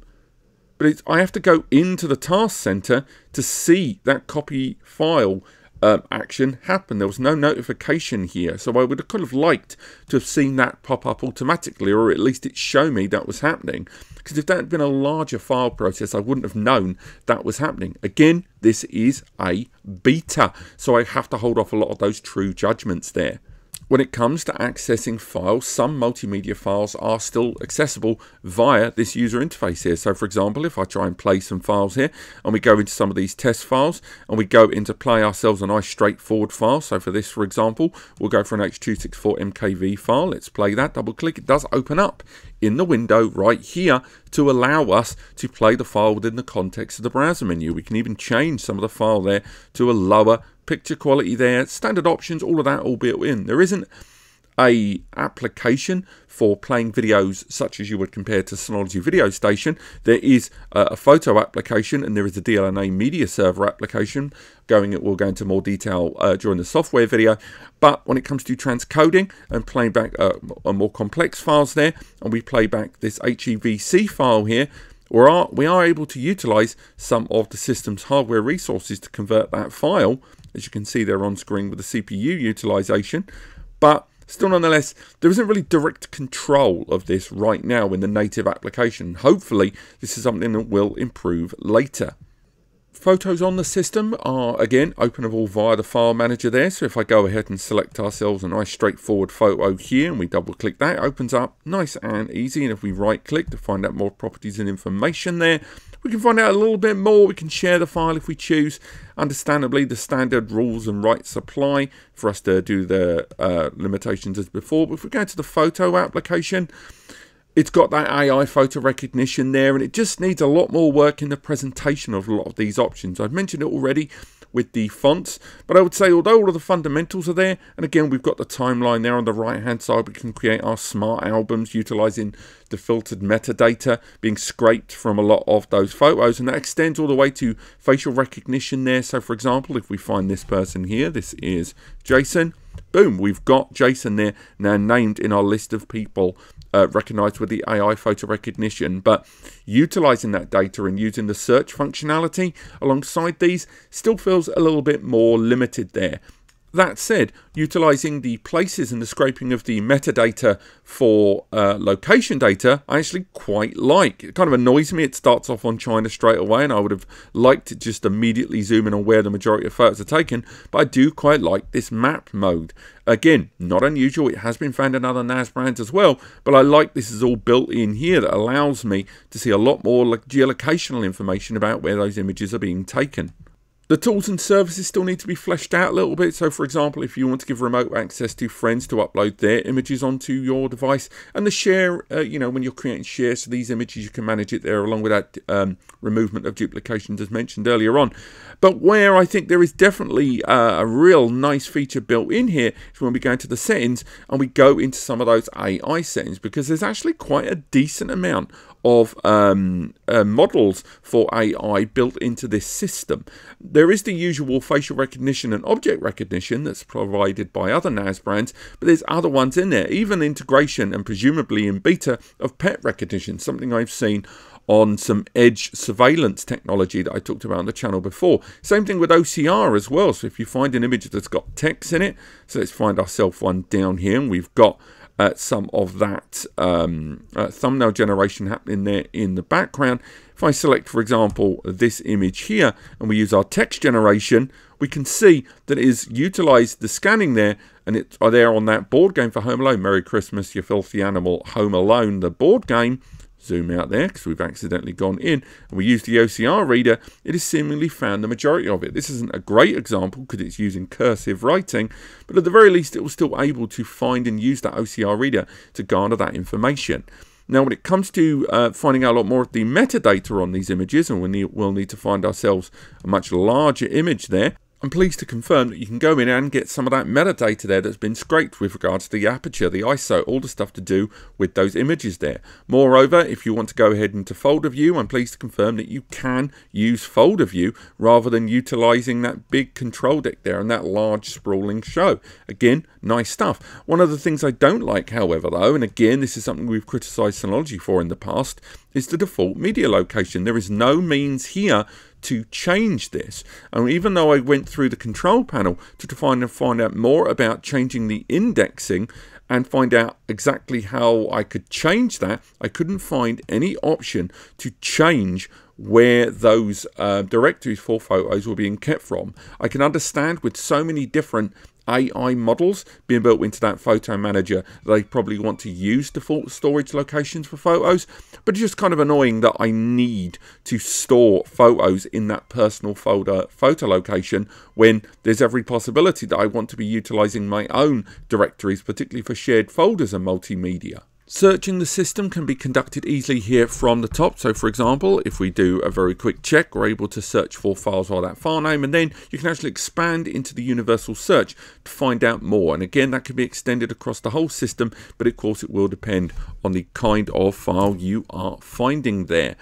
but I have to go into the task center to see that copy file um, action happen. There was no notification here, so I would have kind of liked to have seen that pop up automatically, or at least it show me that was happening. Because if that had been a larger file process, I wouldn't have known that was happening. Again, this is a beta, so I have to hold off a lot of those true judgments there. When it comes to accessing files, some multimedia files are still accessible via this user interface here. So for example, if I try and play some files here and we go into some of these test files and we go into play ourselves a nice straightforward file. So for this, for example, we'll go for an H.264 MKV file. Let's play that, double click. It does open up in the window right here to allow us to play the file within the context of the browser menu. We can even change some of the file there to a lower picture quality there, standard options, all of that all built in. There isn't a application for playing videos such as you would compare to Synology Video Station. There is a photo application and there is a DLNA media server application. Going, we'll go into more detail uh, during the software video. But when it comes to transcoding and playing back uh, more complex files there, and we play back this HEVC file here, we are, we are able to utilize some of the system's hardware resources to convert that file as you can see there on screen with the CPU utilization. But still nonetheless, there isn't really direct control of this right now in the native application. Hopefully, this is something that will improve later. Photos on the system are again openable via the file manager there. So if I go ahead and select ourselves a nice straightforward photo here and we double click that, opens up nice and easy. And if we right click to find out more properties and information there, we can find out a little bit more. We can share the file if we choose. Understandably, the standard rules and rights apply for us to do the uh, limitations as before. But if we go to the photo application, it's got that AI photo recognition there and it just needs a lot more work in the presentation of a lot of these options. I've mentioned it already with the fonts. But I would say although all of the fundamentals are there, and again we've got the timeline there on the right hand side, we can create our smart albums utilizing the filtered metadata being scraped from a lot of those photos and that extends all the way to facial recognition there. So for example, if we find this person here, this is Jason, boom, we've got Jason there now named in our list of people uh, recognized with the AI photo recognition, but utilizing that data and using the search functionality alongside these still feels a little bit more limited there. That said, utilizing the places and the scraping of the metadata for uh, location data, I actually quite like. It kind of annoys me. It starts off on China straight away, and I would have liked to just immediately zoom in on where the majority of photos are taken, but I do quite like this map mode. Again, not unusual. It has been found in other NAS brands as well, but I like this is all built in here that allows me to see a lot more geolocational information about where those images are being taken. The tools and services still need to be fleshed out a little bit. So, for example, if you want to give remote access to friends to upload their images onto your device, and the share, uh, you know, when you're creating shares to these images, you can manage it there along with that um, removement of duplications as mentioned earlier on. But where I think there is definitely uh, a real nice feature built in here is when we go into the settings and we go into some of those AI settings because there's actually quite a decent amount of um, uh, models for AI built into this system. There is the usual facial recognition and object recognition that's provided by other NAS brands, but there's other ones in there, even integration and presumably in beta of pet recognition, something I've seen on some edge surveillance technology that I talked about on the channel before. Same thing with OCR as well. So if you find an image that's got text in it, so let's find ourselves one down here, and we've got uh, some of that um, uh, thumbnail generation happening there in the background. If I select, for example, this image here, and we use our text generation, we can see that it is utilized the scanning there, and it's are there on that board game for Home Alone. Merry Christmas, you filthy animal, Home Alone, the board game zoom out there because we've accidentally gone in and we use the OCR reader, it has seemingly found the majority of it. This isn't a great example because it's using cursive writing, but at the very least it was still able to find and use that OCR reader to garner that information. Now, when it comes to uh, finding out a lot more of the metadata on these images, and we we'll need to find ourselves a much larger image there, I'm pleased to confirm that you can go in and get some of that metadata there that's been scraped with regards to the aperture, the ISO, all the stuff to do with those images there. Moreover, if you want to go ahead into folder view, I'm pleased to confirm that you can use folder view rather than utilizing that big control deck there and that large sprawling show. Again, nice stuff. One of the things I don't like, however, though, and again, this is something we've criticized Synology for in the past, is the default media location. There is no means here to change this. And even though I went through the control panel to find, and find out more about changing the indexing and find out exactly how I could change that, I couldn't find any option to change where those uh, directories for photos were being kept from. I can understand with so many different AI models being built into that photo manager. They probably want to use default storage locations for photos, but it's just kind of annoying that I need to store photos in that personal folder photo location when there's every possibility that I want to be utilizing my own directories, particularly for shared folders and multimedia. Searching the system can be conducted easily here from the top. So for example, if we do a very quick check, we're able to search for files by that file name and then you can actually expand into the universal search to find out more. And again, that can be extended across the whole system, but of course it will depend on the kind of file you are finding there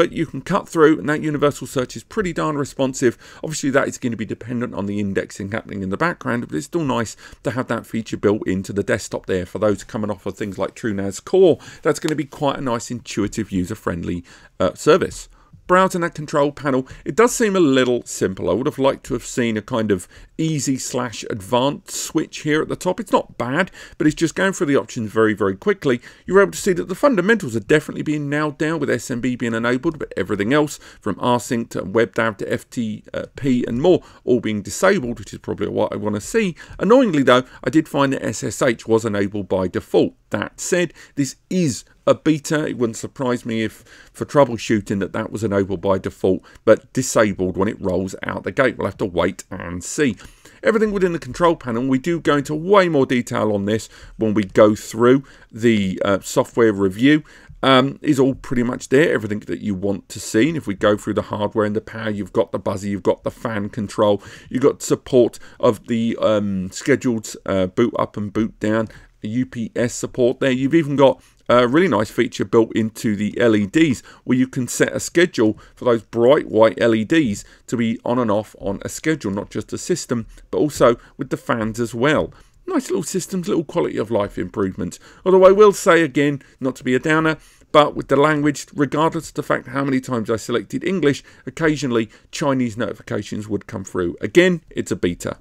but you can cut through and that universal search is pretty darn responsive. Obviously that is going to be dependent on the indexing happening in the background, but it's still nice to have that feature built into the desktop there for those coming off of things like TrueNAS Core. That's going to be quite a nice intuitive user-friendly uh, service browsing that control panel, it does seem a little simple. I would have liked to have seen a kind of easy slash advanced switch here at the top. It's not bad, but it's just going through the options very, very quickly. You're able to see that the fundamentals are definitely being nailed down with SMB being enabled, but everything else from rsync to WebDAV to FTP and more all being disabled, which is probably what I want to see. Annoyingly though, I did find that SSH was enabled by default. That said, this is a beta. It wouldn't surprise me if for troubleshooting that that was enabled by default but disabled when it rolls out the gate. We'll have to wait and see. Everything within the control panel, we do go into way more detail on this when we go through the uh, software review. Um, is all pretty much there, everything that you want to see. And if we go through the hardware and the power, you've got the buzzer, you've got the fan control, you've got support of the um, scheduled uh, boot up and boot down, UPS support there. You've even got a really nice feature built into the LEDs where you can set a schedule for those bright white LEDs to be on and off on a schedule, not just a system, but also with the fans as well. Nice little systems, little quality of life improvements. Although I will say again, not to be a downer, but with the language, regardless of the fact how many times I selected English, occasionally Chinese notifications would come through. Again, it's a beta.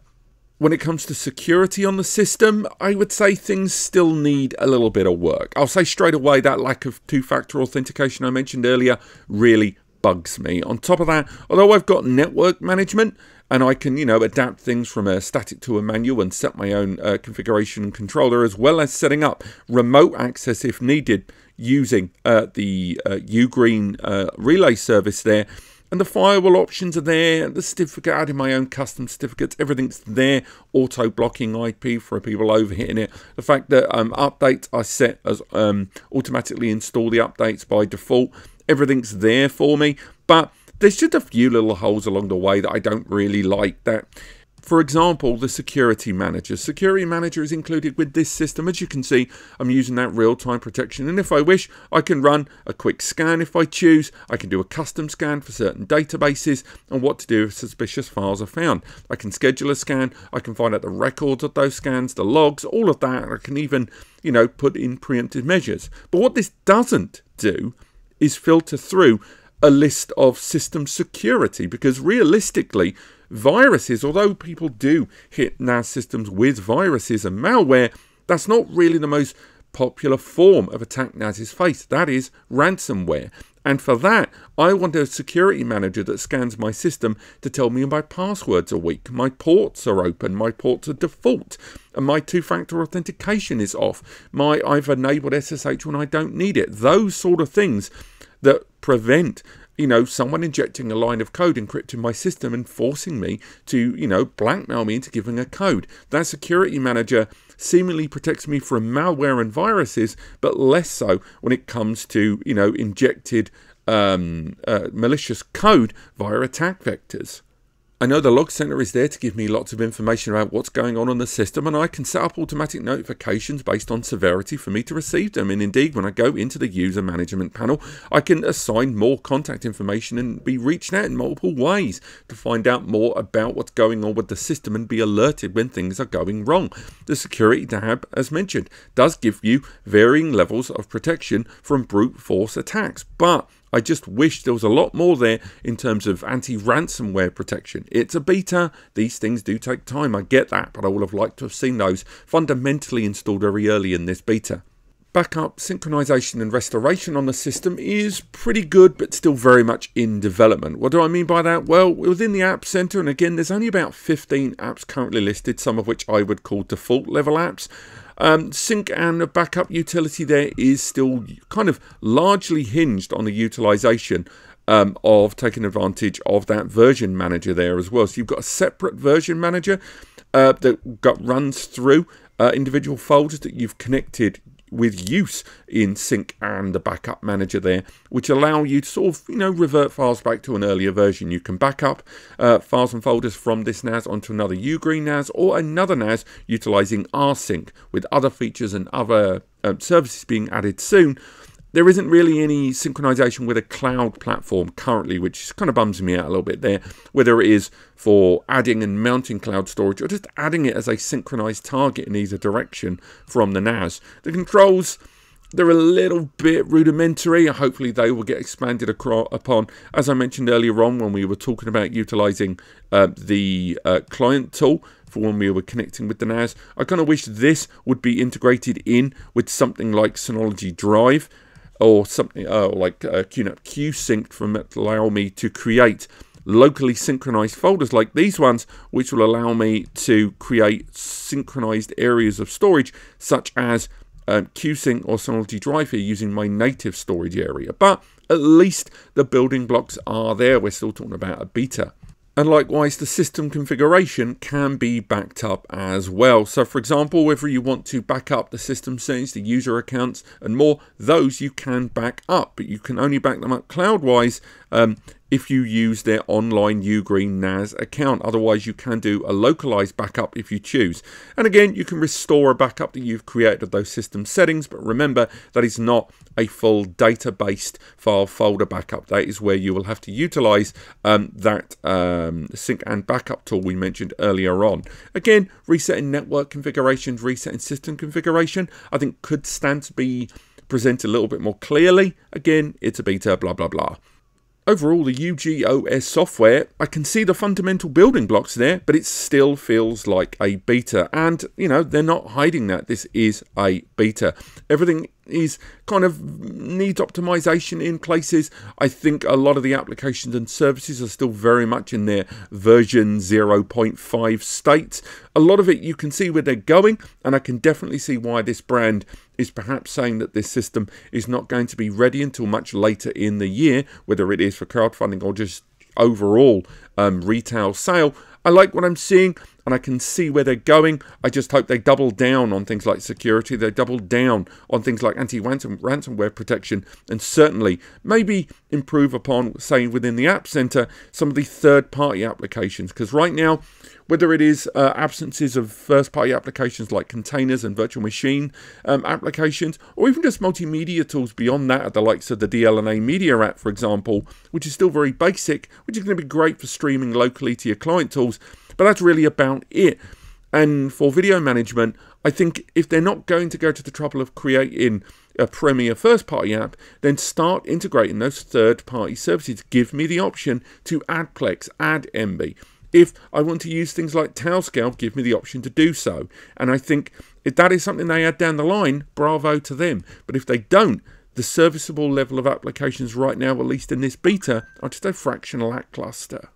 When it comes to security on the system, I would say things still need a little bit of work. I'll say straight away that lack of two-factor authentication I mentioned earlier really bugs me. On top of that, although I've got network management and I can, you know, adapt things from a static to a manual and set my own uh, configuration controller as well as setting up remote access if needed using uh, the uh, Ugreen uh, relay service there, and the firewall options are there, the certificate, adding my own custom certificates, everything's there, auto blocking IP for people overhitting it. The fact that um, updates are set as um, automatically install the updates by default, everything's there for me, but there's just a few little holes along the way that I don't really like that for example, the Security Manager. Security Manager is included with this system. As you can see, I'm using that real-time protection. And if I wish, I can run a quick scan if I choose. I can do a custom scan for certain databases and what to do if suspicious files are found. I can schedule a scan. I can find out the records of those scans, the logs, all of that. I can even, you know, put in preemptive measures. But what this doesn't do is filter through a list of system security because realistically, viruses, although people do hit NAS systems with viruses and malware, that's not really the most popular form of attack NAS face. That is ransomware. And for that, I want a security manager that scans my system to tell me my passwords are weak, my ports are open, my ports are default, and my two-factor authentication is off. My I've enabled SSH when I don't need it. Those sort of things that prevent you know, someone injecting a line of code encrypting my system and forcing me to, you know, blackmail me into giving a code. That security manager seemingly protects me from malware and viruses, but less so when it comes to, you know, injected um, uh, malicious code via attack vectors. I know the log center is there to give me lots of information about what's going on in the system and I can set up automatic notifications based on severity for me to receive them and indeed when I go into the user management panel I can assign more contact information and be reached out in multiple ways to find out more about what's going on with the system and be alerted when things are going wrong. The security tab as mentioned does give you varying levels of protection from brute force attacks but I just wish there was a lot more there in terms of anti-ransomware protection. It's a beta. These things do take time. I get that, but I would have liked to have seen those fundamentally installed very early in this beta. Backup, synchronization and restoration on the system is pretty good, but still very much in development. What do I mean by that? Well, within the App Center, and again, there's only about 15 apps currently listed, some of which I would call default level apps. Um, sync and backup utility there is still kind of largely hinged on the utilization um, of taking advantage of that version manager there as well. So you've got a separate version manager uh, that got, runs through uh, individual folders that you've connected with use in sync and the backup manager there which allow you to sort of you know revert files back to an earlier version. You can back up uh, files and folders from this NAS onto another Ugreen NAS or another NAS utilizing rsync with other features and other uh, services being added soon there isn't really any synchronization with a cloud platform currently, which kind of bums me out a little bit there, whether it is for adding and mounting cloud storage or just adding it as a synchronized target in either direction from the NAS. The controls, they're a little bit rudimentary. Hopefully, they will get expanded upon. As I mentioned earlier on, when we were talking about utilizing uh, the uh, client tool for when we were connecting with the NAS, I kind of wish this would be integrated in with something like Synology Drive or something uh, like uh, QNAP QSync from allow me to create locally synchronized folders like these ones, which will allow me to create synchronized areas of storage, such as um, QSync or Synology Drive here using my native storage area. But at least the building blocks are there. We're still talking about a beta. And likewise, the system configuration can be backed up as well. So for example, whether you want to back up the system settings, the user accounts and more, those you can back up, but you can only back them up cloud-wise um, if you use their online Ugreen NAS account. Otherwise, you can do a localized backup if you choose. And again, you can restore a backup that you've created of those system settings, but remember that is not a full data-based file folder backup. That is where you will have to utilize um, that um, sync and backup tool we mentioned earlier on. Again, resetting network configurations, resetting system configuration, I think could stand to be presented a little bit more clearly. Again, it's a beta, blah, blah, blah. Overall, the UGOS software, I can see the fundamental building blocks there, but it still feels like a beta. And, you know, they're not hiding that. This is a beta. Everything is kind of needs optimization in places. I think a lot of the applications and services are still very much in their version 0.5 state. A lot of it you can see where they're going, and I can definitely see why this brand is perhaps saying that this system is not going to be ready until much later in the year, whether it is for crowdfunding or just overall um, retail sale. I like what I'm seeing and I can see where they're going. I just hope they double down on things like security, they double down on things like anti-ransomware protection, and certainly maybe improve upon, say, within the App Center, some of the third-party applications. Because right now, whether it is uh, absences of first-party applications like containers and virtual machine um, applications, or even just multimedia tools beyond that, at the likes of the DLNA Media app, for example, which is still very basic, which is going to be great for streaming locally to your client tools, but that's really about it. And for video management, I think if they're not going to go to the trouble of creating a Premiere first party app, then start integrating those third party services. Give me the option to add Plex, add Emby. If I want to use things like Tailscale, give me the option to do so. And I think if that is something they add down the line, bravo to them. But if they don't, the serviceable level of applications right now, at least in this beta, are just a fraction lackluster.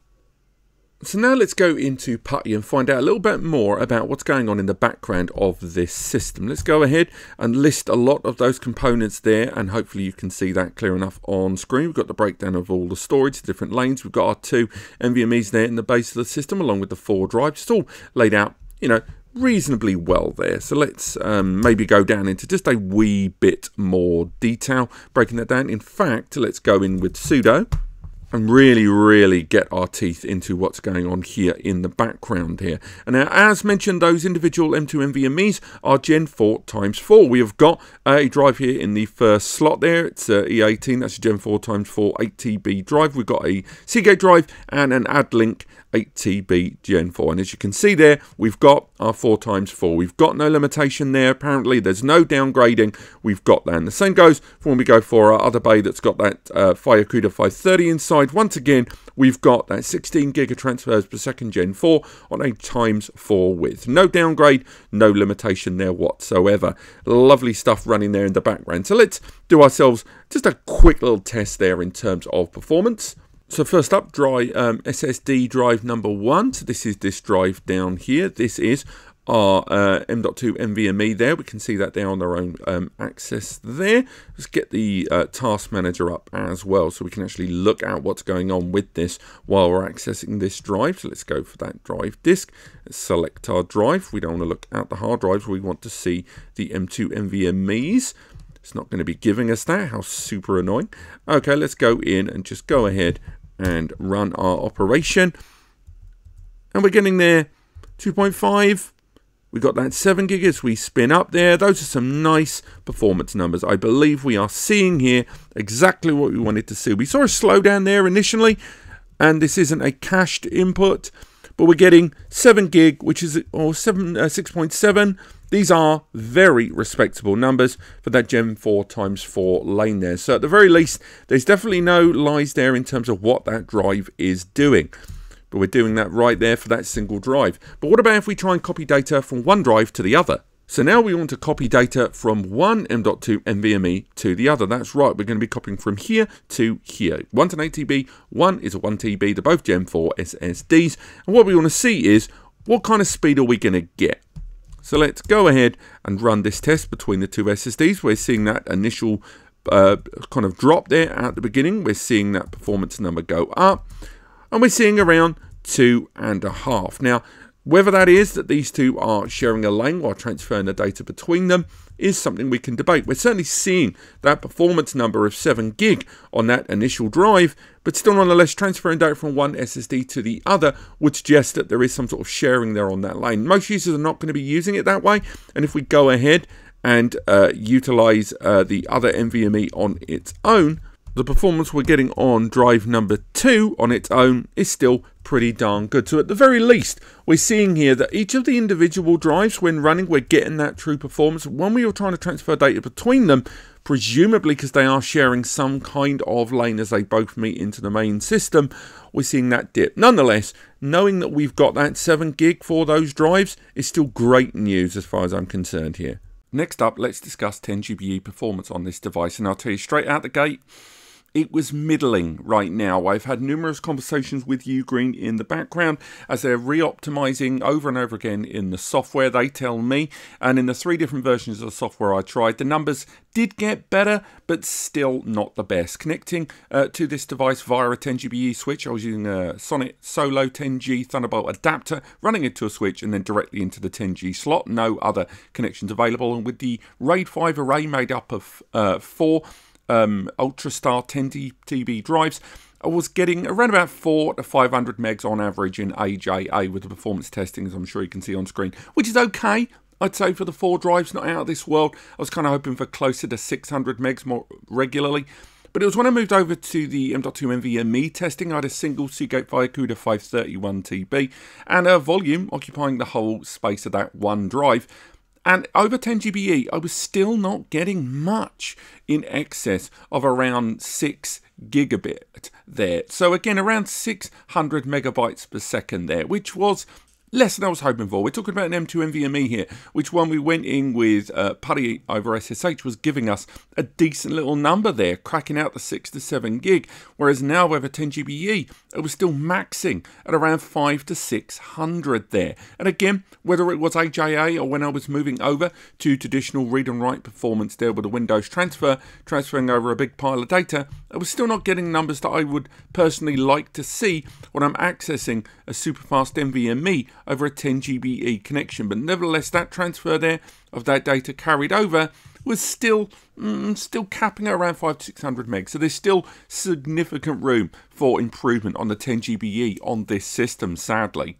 So now let's go into PuTTY and find out a little bit more about what's going on in the background of this system. Let's go ahead and list a lot of those components there and hopefully you can see that clear enough on screen. We've got the breakdown of all the storage, different lanes. We've got our two NVMEs there in the base of the system along with the four drives. It's all laid out, you know, reasonably well there. So let's um, maybe go down into just a wee bit more detail, breaking that down. In fact, let's go in with sudo and really, really get our teeth into what's going on here in the background here. And now, as mentioned, those individual M2 NVMEs are Gen 4 times 4. We have got a drive here in the first slot there. It's a E18, that's a Gen 4 times 4 8TB drive. We've got a Seagate drive and an Addlink 8TB Gen 4. And as you can see there, we've got our 4 times 4. We've got no limitation there. Apparently, there's no downgrading. We've got that. And the same goes for when we go for our other bay that's got that uh, FireCuda 530 inside. Once again, we've got that 16 gig transfers per second Gen 4 on a times 4 width. No downgrade, no limitation there whatsoever. Lovely stuff running there in the background. So let's do ourselves just a quick little test there in terms of performance. So first up, dry um, SSD drive number one. So this is this drive down here. This is our uh, M.2 NVMe there. We can see that there on their own um, access there. Let's get the uh, task manager up as well so we can actually look at what's going on with this while we're accessing this drive. So let's go for that drive disk. Select our drive. We don't want to look at the hard drives. We want to see the M2 NVMe's. It's not going to be giving us that. How super annoying. Okay, let's go in and just go ahead and run our operation. And we're getting there 2.5. We got that 7 gig as we spin up there. Those are some nice performance numbers. I believe we are seeing here exactly what we wanted to see. We saw a slowdown there initially, and this isn't a cached input, but we're getting 7 gig, which is or 7 uh, 6.7. These are very respectable numbers for that Gen 4 times 4 lane there. So at the very least, there's definitely no lies there in terms of what that drive is doing. But we're doing that right there for that single drive. But what about if we try and copy data from one drive to the other? So now we want to copy data from one M.2 NVMe to the other. That's right, we're going to be copying from here to here. One's an 8TB, one is a 1TB. They're both Gen 4 SSDs. And what we want to see is what kind of speed are we going to get? So let's go ahead and run this test between the two SSDs. We're seeing that initial uh, kind of drop there at the beginning. We're seeing that performance number go up. And we're seeing around two and a half. Now, whether that is that these two are sharing a lane while transferring the data between them is something we can debate. We're certainly seeing that performance number of 7 gig on that initial drive, but still nonetheless transferring data from one SSD to the other would suggest that there is some sort of sharing there on that lane. Most users are not going to be using it that way, and if we go ahead and uh, utilize uh, the other NVMe on its own, the performance we're getting on drive number two on its own is still pretty darn good. So at the very least, we're seeing here that each of the individual drives, when running, we're getting that true performance. When we are trying to transfer data between them, presumably because they are sharing some kind of lane as they both meet into the main system, we're seeing that dip. Nonetheless, knowing that we've got that 7 gig for those drives is still great news as far as I'm concerned here. Next up, let's discuss 10 GBE performance on this device, and I'll tell you straight out the gate, it was middling right now. I've had numerous conversations with Ugreen in the background as they're re-optimizing over and over again in the software, they tell me. And in the three different versions of the software I tried, the numbers did get better, but still not the best. Connecting uh, to this device via a 10GBE switch, I was using a Sonnet Solo 10G Thunderbolt adapter, running it to a switch and then directly into the 10G slot. No other connections available. And with the RAID 5 array made up of uh, four um, UltraStar 10 TB drives, I was getting around about 4 to 500 megs on average in AJA with the performance testing, as I'm sure you can see on screen, which is okay. I'd say for the four drives, not out of this world. I was kind of hoping for closer to 600 megs more regularly. But it was when I moved over to the M.2 NVMe testing, I had a single Seagate FireCuda 531 TB and a volume occupying the whole space of that one drive. And over 10 GBE, I was still not getting much in excess of around 6 gigabit there. So again, around 600 megabytes per second there, which was less than I was hoping for. We're talking about an M2 NVMe here, which one we went in with uh, Putty over SSH was giving us a decent little number there, cracking out the 6 to 7 gig, whereas now over 10 GBE, it was still maxing at around 5 to 600 there. And again, whether it was AJA or when I was moving over to traditional read and write performance there with a Windows transfer, transferring over a big pile of data, I was still not getting numbers that I would personally like to see when I'm accessing a super fast NVMe over a 10 GBE connection. But nevertheless, that transfer there of that data carried over was still mm, still capping at around 5 to 600 meg, So there's still significant room for improvement on the 10 GBE on this system, sadly.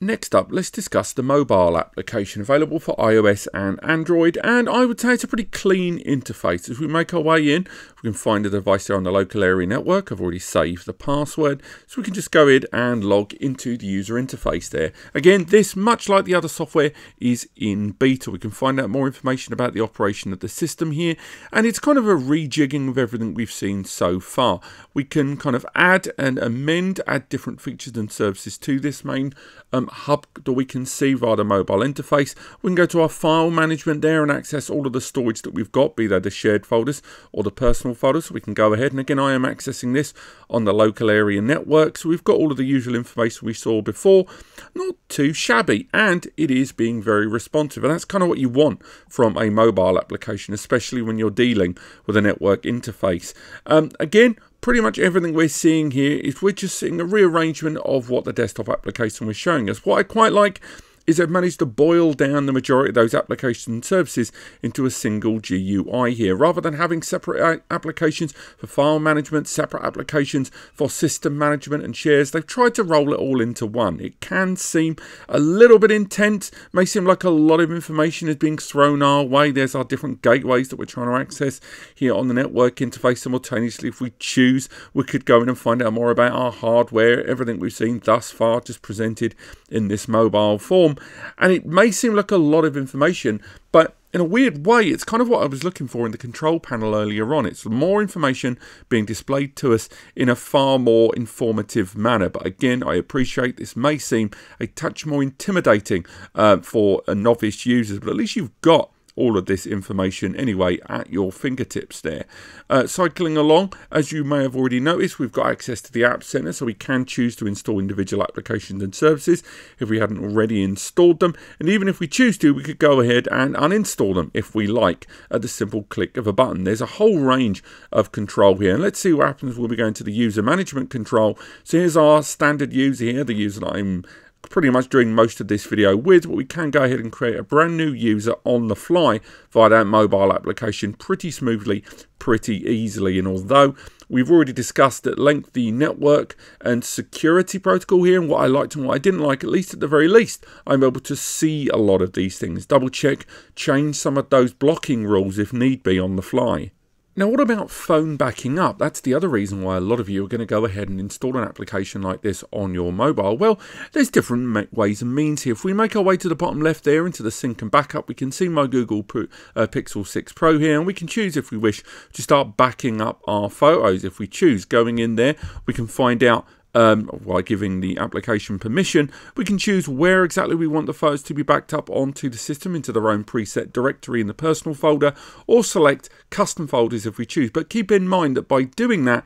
Next up, let's discuss the mobile application available for iOS and Android, and I would say it's a pretty clean interface. As we make our way in, we can find a device there on the local area network. I've already saved the password, so we can just go in and log into the user interface there. Again, this, much like the other software, is in beta. We can find out more information about the operation of the system here, and it's kind of a rejigging of everything we've seen so far. We can kind of add and amend, add different features and services to this main um, hub that we can see via the mobile interface. We can go to our file management there and access all of the storage that we've got, be they the shared folders or the personal folders. So we can go ahead and again, I am accessing this on the local area network. So we've got all of the usual information we saw before. Not too shabby and it is being very responsive. And that's kind of what you want from a mobile application, especially when you're dealing with a network interface. Um, again, pretty much everything we're seeing here is we're just seeing a rearrangement of what the desktop application was showing us. What I quite like is they've managed to boil down the majority of those applications and services into a single GUI here, rather than having separate uh, applications for file management, separate applications for system management and shares. They've tried to roll it all into one. It can seem a little bit intense, may seem like a lot of information is being thrown our way. There's our different gateways that we're trying to access here on the network interface simultaneously. If we choose, we could go in and find out more about our hardware, everything we've seen thus far just presented in this mobile form. And it may seem like a lot of information, but in a weird way, it's kind of what I was looking for in the control panel earlier on. It's more information being displayed to us in a far more informative manner. But again, I appreciate this may seem a touch more intimidating uh, for a novice user, but at least you've got all of this information anyway at your fingertips there. Uh, cycling along, as you may have already noticed, we've got access to the App Center, so we can choose to install individual applications and services if we hadn't already installed them. And even if we choose to, we could go ahead and uninstall them if we like at the simple click of a button. There's a whole range of control here. And let's see what happens when we go into the user management control. So here's our standard user here, the user that I'm pretty much doing most of this video with, but we can go ahead and create a brand new user on the fly via that mobile application pretty smoothly, pretty easily. And although we've already discussed at length the network and security protocol here and what I liked and what I didn't like, at least at the very least, I'm able to see a lot of these things, double check, change some of those blocking rules if need be on the fly. Now, what about phone backing up? That's the other reason why a lot of you are going to go ahead and install an application like this on your mobile. Well, there's different ways and means here. If we make our way to the bottom left there into the sync and backup, we can see my Google uh, Pixel 6 Pro here, and we can choose if we wish to start backing up our photos. If we choose going in there, we can find out um, while giving the application permission, we can choose where exactly we want the photos to be backed up onto the system into their own preset directory in the personal folder or select custom folders if we choose. But keep in mind that by doing that,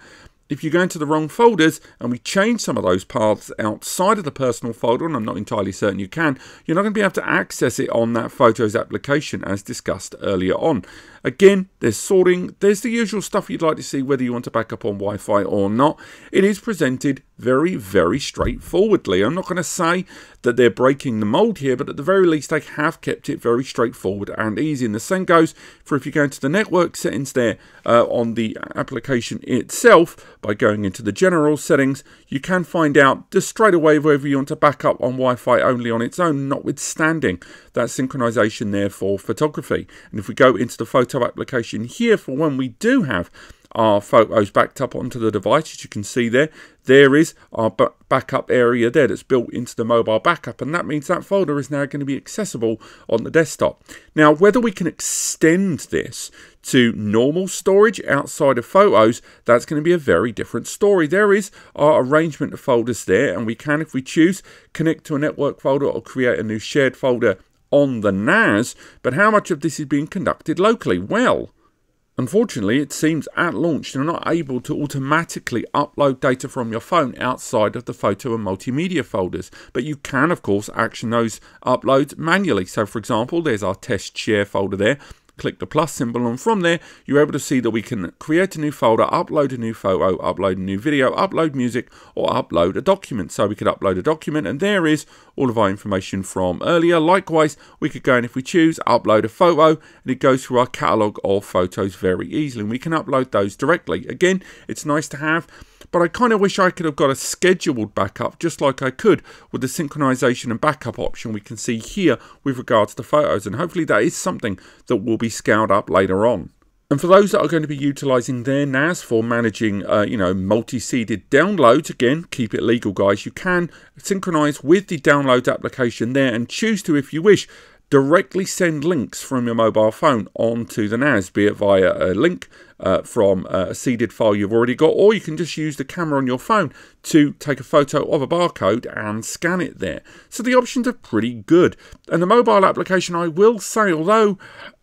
if you go into the wrong folders and we change some of those paths outside of the personal folder, and I'm not entirely certain you can, you're not going to be able to access it on that Photos application as discussed earlier on. Again, there's sorting, there's the usual stuff you'd like to see whether you want to back up on Wi-Fi or not. It is presented very, very straightforwardly. I'm not going to say that they're breaking the mold here, but at the very least they have kept it very straightforward and easy. And the same goes for if you go into the network settings there uh, on the application itself, by going into the general settings, you can find out just straight away whether you want to back up on Wi-Fi only on its own, notwithstanding that synchronization there for photography. And if we go into the photo application here for when we do have our photos backed up onto the device, as you can see there. There is our backup area there that's built into the mobile backup, and that means that folder is now going to be accessible on the desktop. Now, whether we can extend this to normal storage outside of photos, that's going to be a very different story. There is our arrangement of folders there, and we can, if we choose, connect to a network folder or create a new shared folder on the NAS. But how much of this is being conducted locally? Well, Unfortunately, it seems at launch you're not able to automatically upload data from your phone outside of the photo and multimedia folders, but you can, of course, action those uploads manually. So, for example, there's our test share folder there click the plus symbol and from there you're able to see that we can create a new folder, upload a new photo, upload a new video, upload music or upload a document. So we could upload a document and there is all of our information from earlier. Likewise we could go and if we choose upload a photo and it goes through our catalogue of photos very easily and we can upload those directly. Again it's nice to have but I kind of wish I could have got a scheduled backup just like I could with the synchronization and backup option we can see here with regards to photos and hopefully that is something that will be scaled up later on. And for those that are going to be utilizing their NAS for managing, uh, you know, multi-seeded downloads, again, keep it legal, guys. You can synchronize with the downloads application there and choose to, if you wish, directly send links from your mobile phone onto the NAS, be it via a link uh, from a seeded file you've already got, or you can just use the camera on your phone to take a photo of a barcode and scan it there. So the options are pretty good. And the mobile application, I will say, although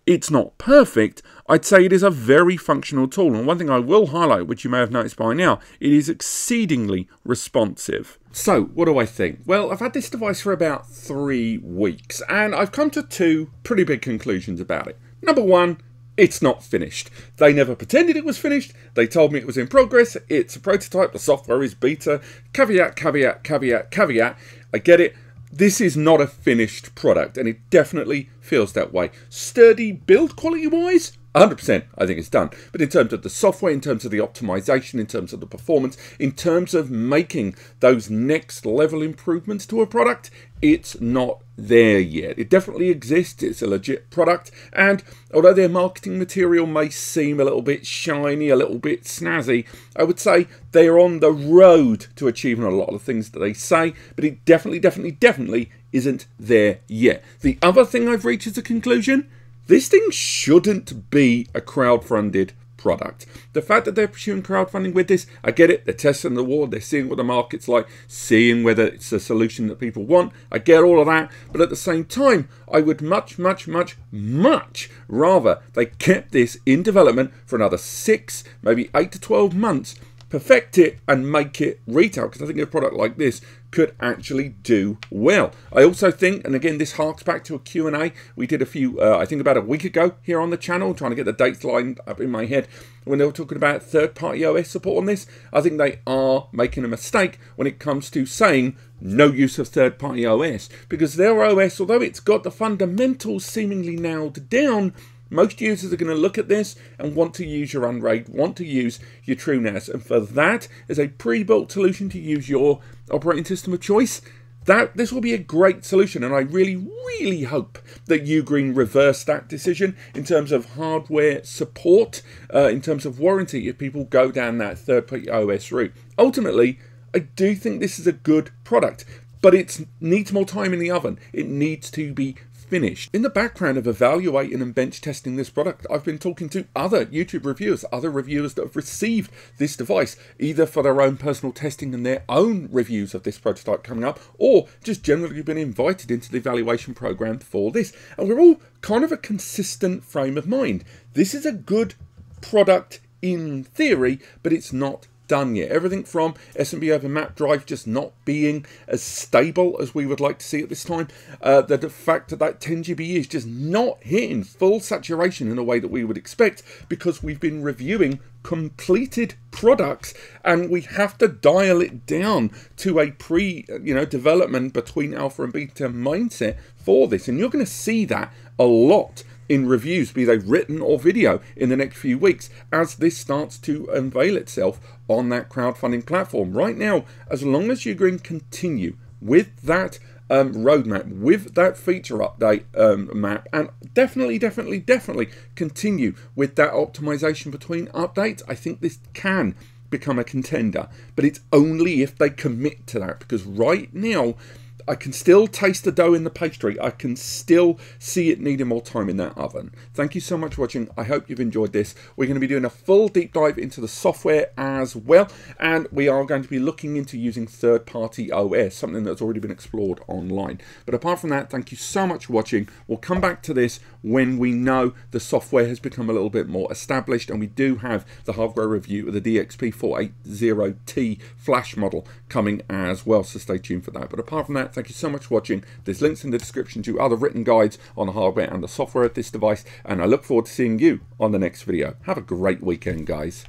it's not perfect, I'd say it is a very functional tool. And one thing I will highlight, which you may have noticed by now, it is exceedingly responsive. So, what do I think? Well, I've had this device for about three weeks, and I've come to two pretty big conclusions about it. Number one, it's not finished. They never pretended it was finished. They told me it was in progress. It's a prototype. The software is beta. Caveat, caveat, caveat, caveat. I get it. This is not a finished product, and it definitely feels that way. Sturdy build quality wise, 100% I think it's done. But in terms of the software, in terms of the optimization, in terms of the performance, in terms of making those next level improvements to a product, it's not there yet. It definitely exists, it's a legit product, and although their marketing material may seem a little bit shiny, a little bit snazzy, I would say they are on the road to achieving a lot of the things that they say, but it definitely, definitely, definitely isn't there yet. The other thing I've reached as a conclusion this thing shouldn't be a crowd-funded product. The fact that they're pursuing crowdfunding with this, I get it. They're testing the water. They're seeing what the market's like, seeing whether it's a solution that people want. I get all of that. But at the same time, I would much, much, much, much rather they kept this in development for another six, maybe eight to 12 months perfect it and make it retail because I think a product like this could actually do well. I also think, and again, this harks back to a Q&A we did a few, uh, I think about a week ago here on the channel, trying to get the dates lined up in my head when they were talking about third-party OS support on this. I think they are making a mistake when it comes to saying no use of third-party OS because their OS, although it's got the fundamentals seemingly nailed down, most users are going to look at this and want to use your Unraid, want to use your TrueNAS. And for that, as a pre-built solution to use your operating system of choice, that this will be a great solution. And I really, really hope that Ugreen reverse that decision in terms of hardware support, uh, in terms of warranty, if people go down that third-party OS route. Ultimately, I do think this is a good product, but it needs more time in the oven. It needs to be finished. In the background of evaluating and bench testing this product, I've been talking to other YouTube reviewers, other reviewers that have received this device, either for their own personal testing and their own reviews of this prototype coming up, or just generally been invited into the evaluation program for this. And we're all kind of a consistent frame of mind. This is a good product in theory, but it's not done yet. Everything from SMB over map drive just not being as stable as we would like to see at this time. Uh, the, the fact that that 10 GB is just not hitting full saturation in a way that we would expect because we've been reviewing completed products and we have to dial it down to a pre you know development between alpha and beta mindset for this and you're going to see that a lot in reviews, be they written or video, in the next few weeks as this starts to unveil itself on that crowdfunding platform. Right now, as long as Ugreen continue with that um, roadmap with that feature update um, map and definitely, definitely, definitely continue with that optimization between updates. I think this can become a contender, but it's only if they commit to that because right now I can still taste the dough in the pastry. I can still see it needing more time in that oven. Thank you so much for watching. I hope you've enjoyed this. We're going to be doing a full deep dive into the software as well. And we are going to be looking into using third-party OS, something that's already been explored online. But apart from that, thank you so much for watching. We'll come back to this when we know the software has become a little bit more established and we do have the hardware review of the DXP480T flash model coming as well. So stay tuned for that. But apart from that, Thank you so much for watching. There's links in the description to other written guides on the hardware and the software of this device, and I look forward to seeing you on the next video. Have a great weekend, guys.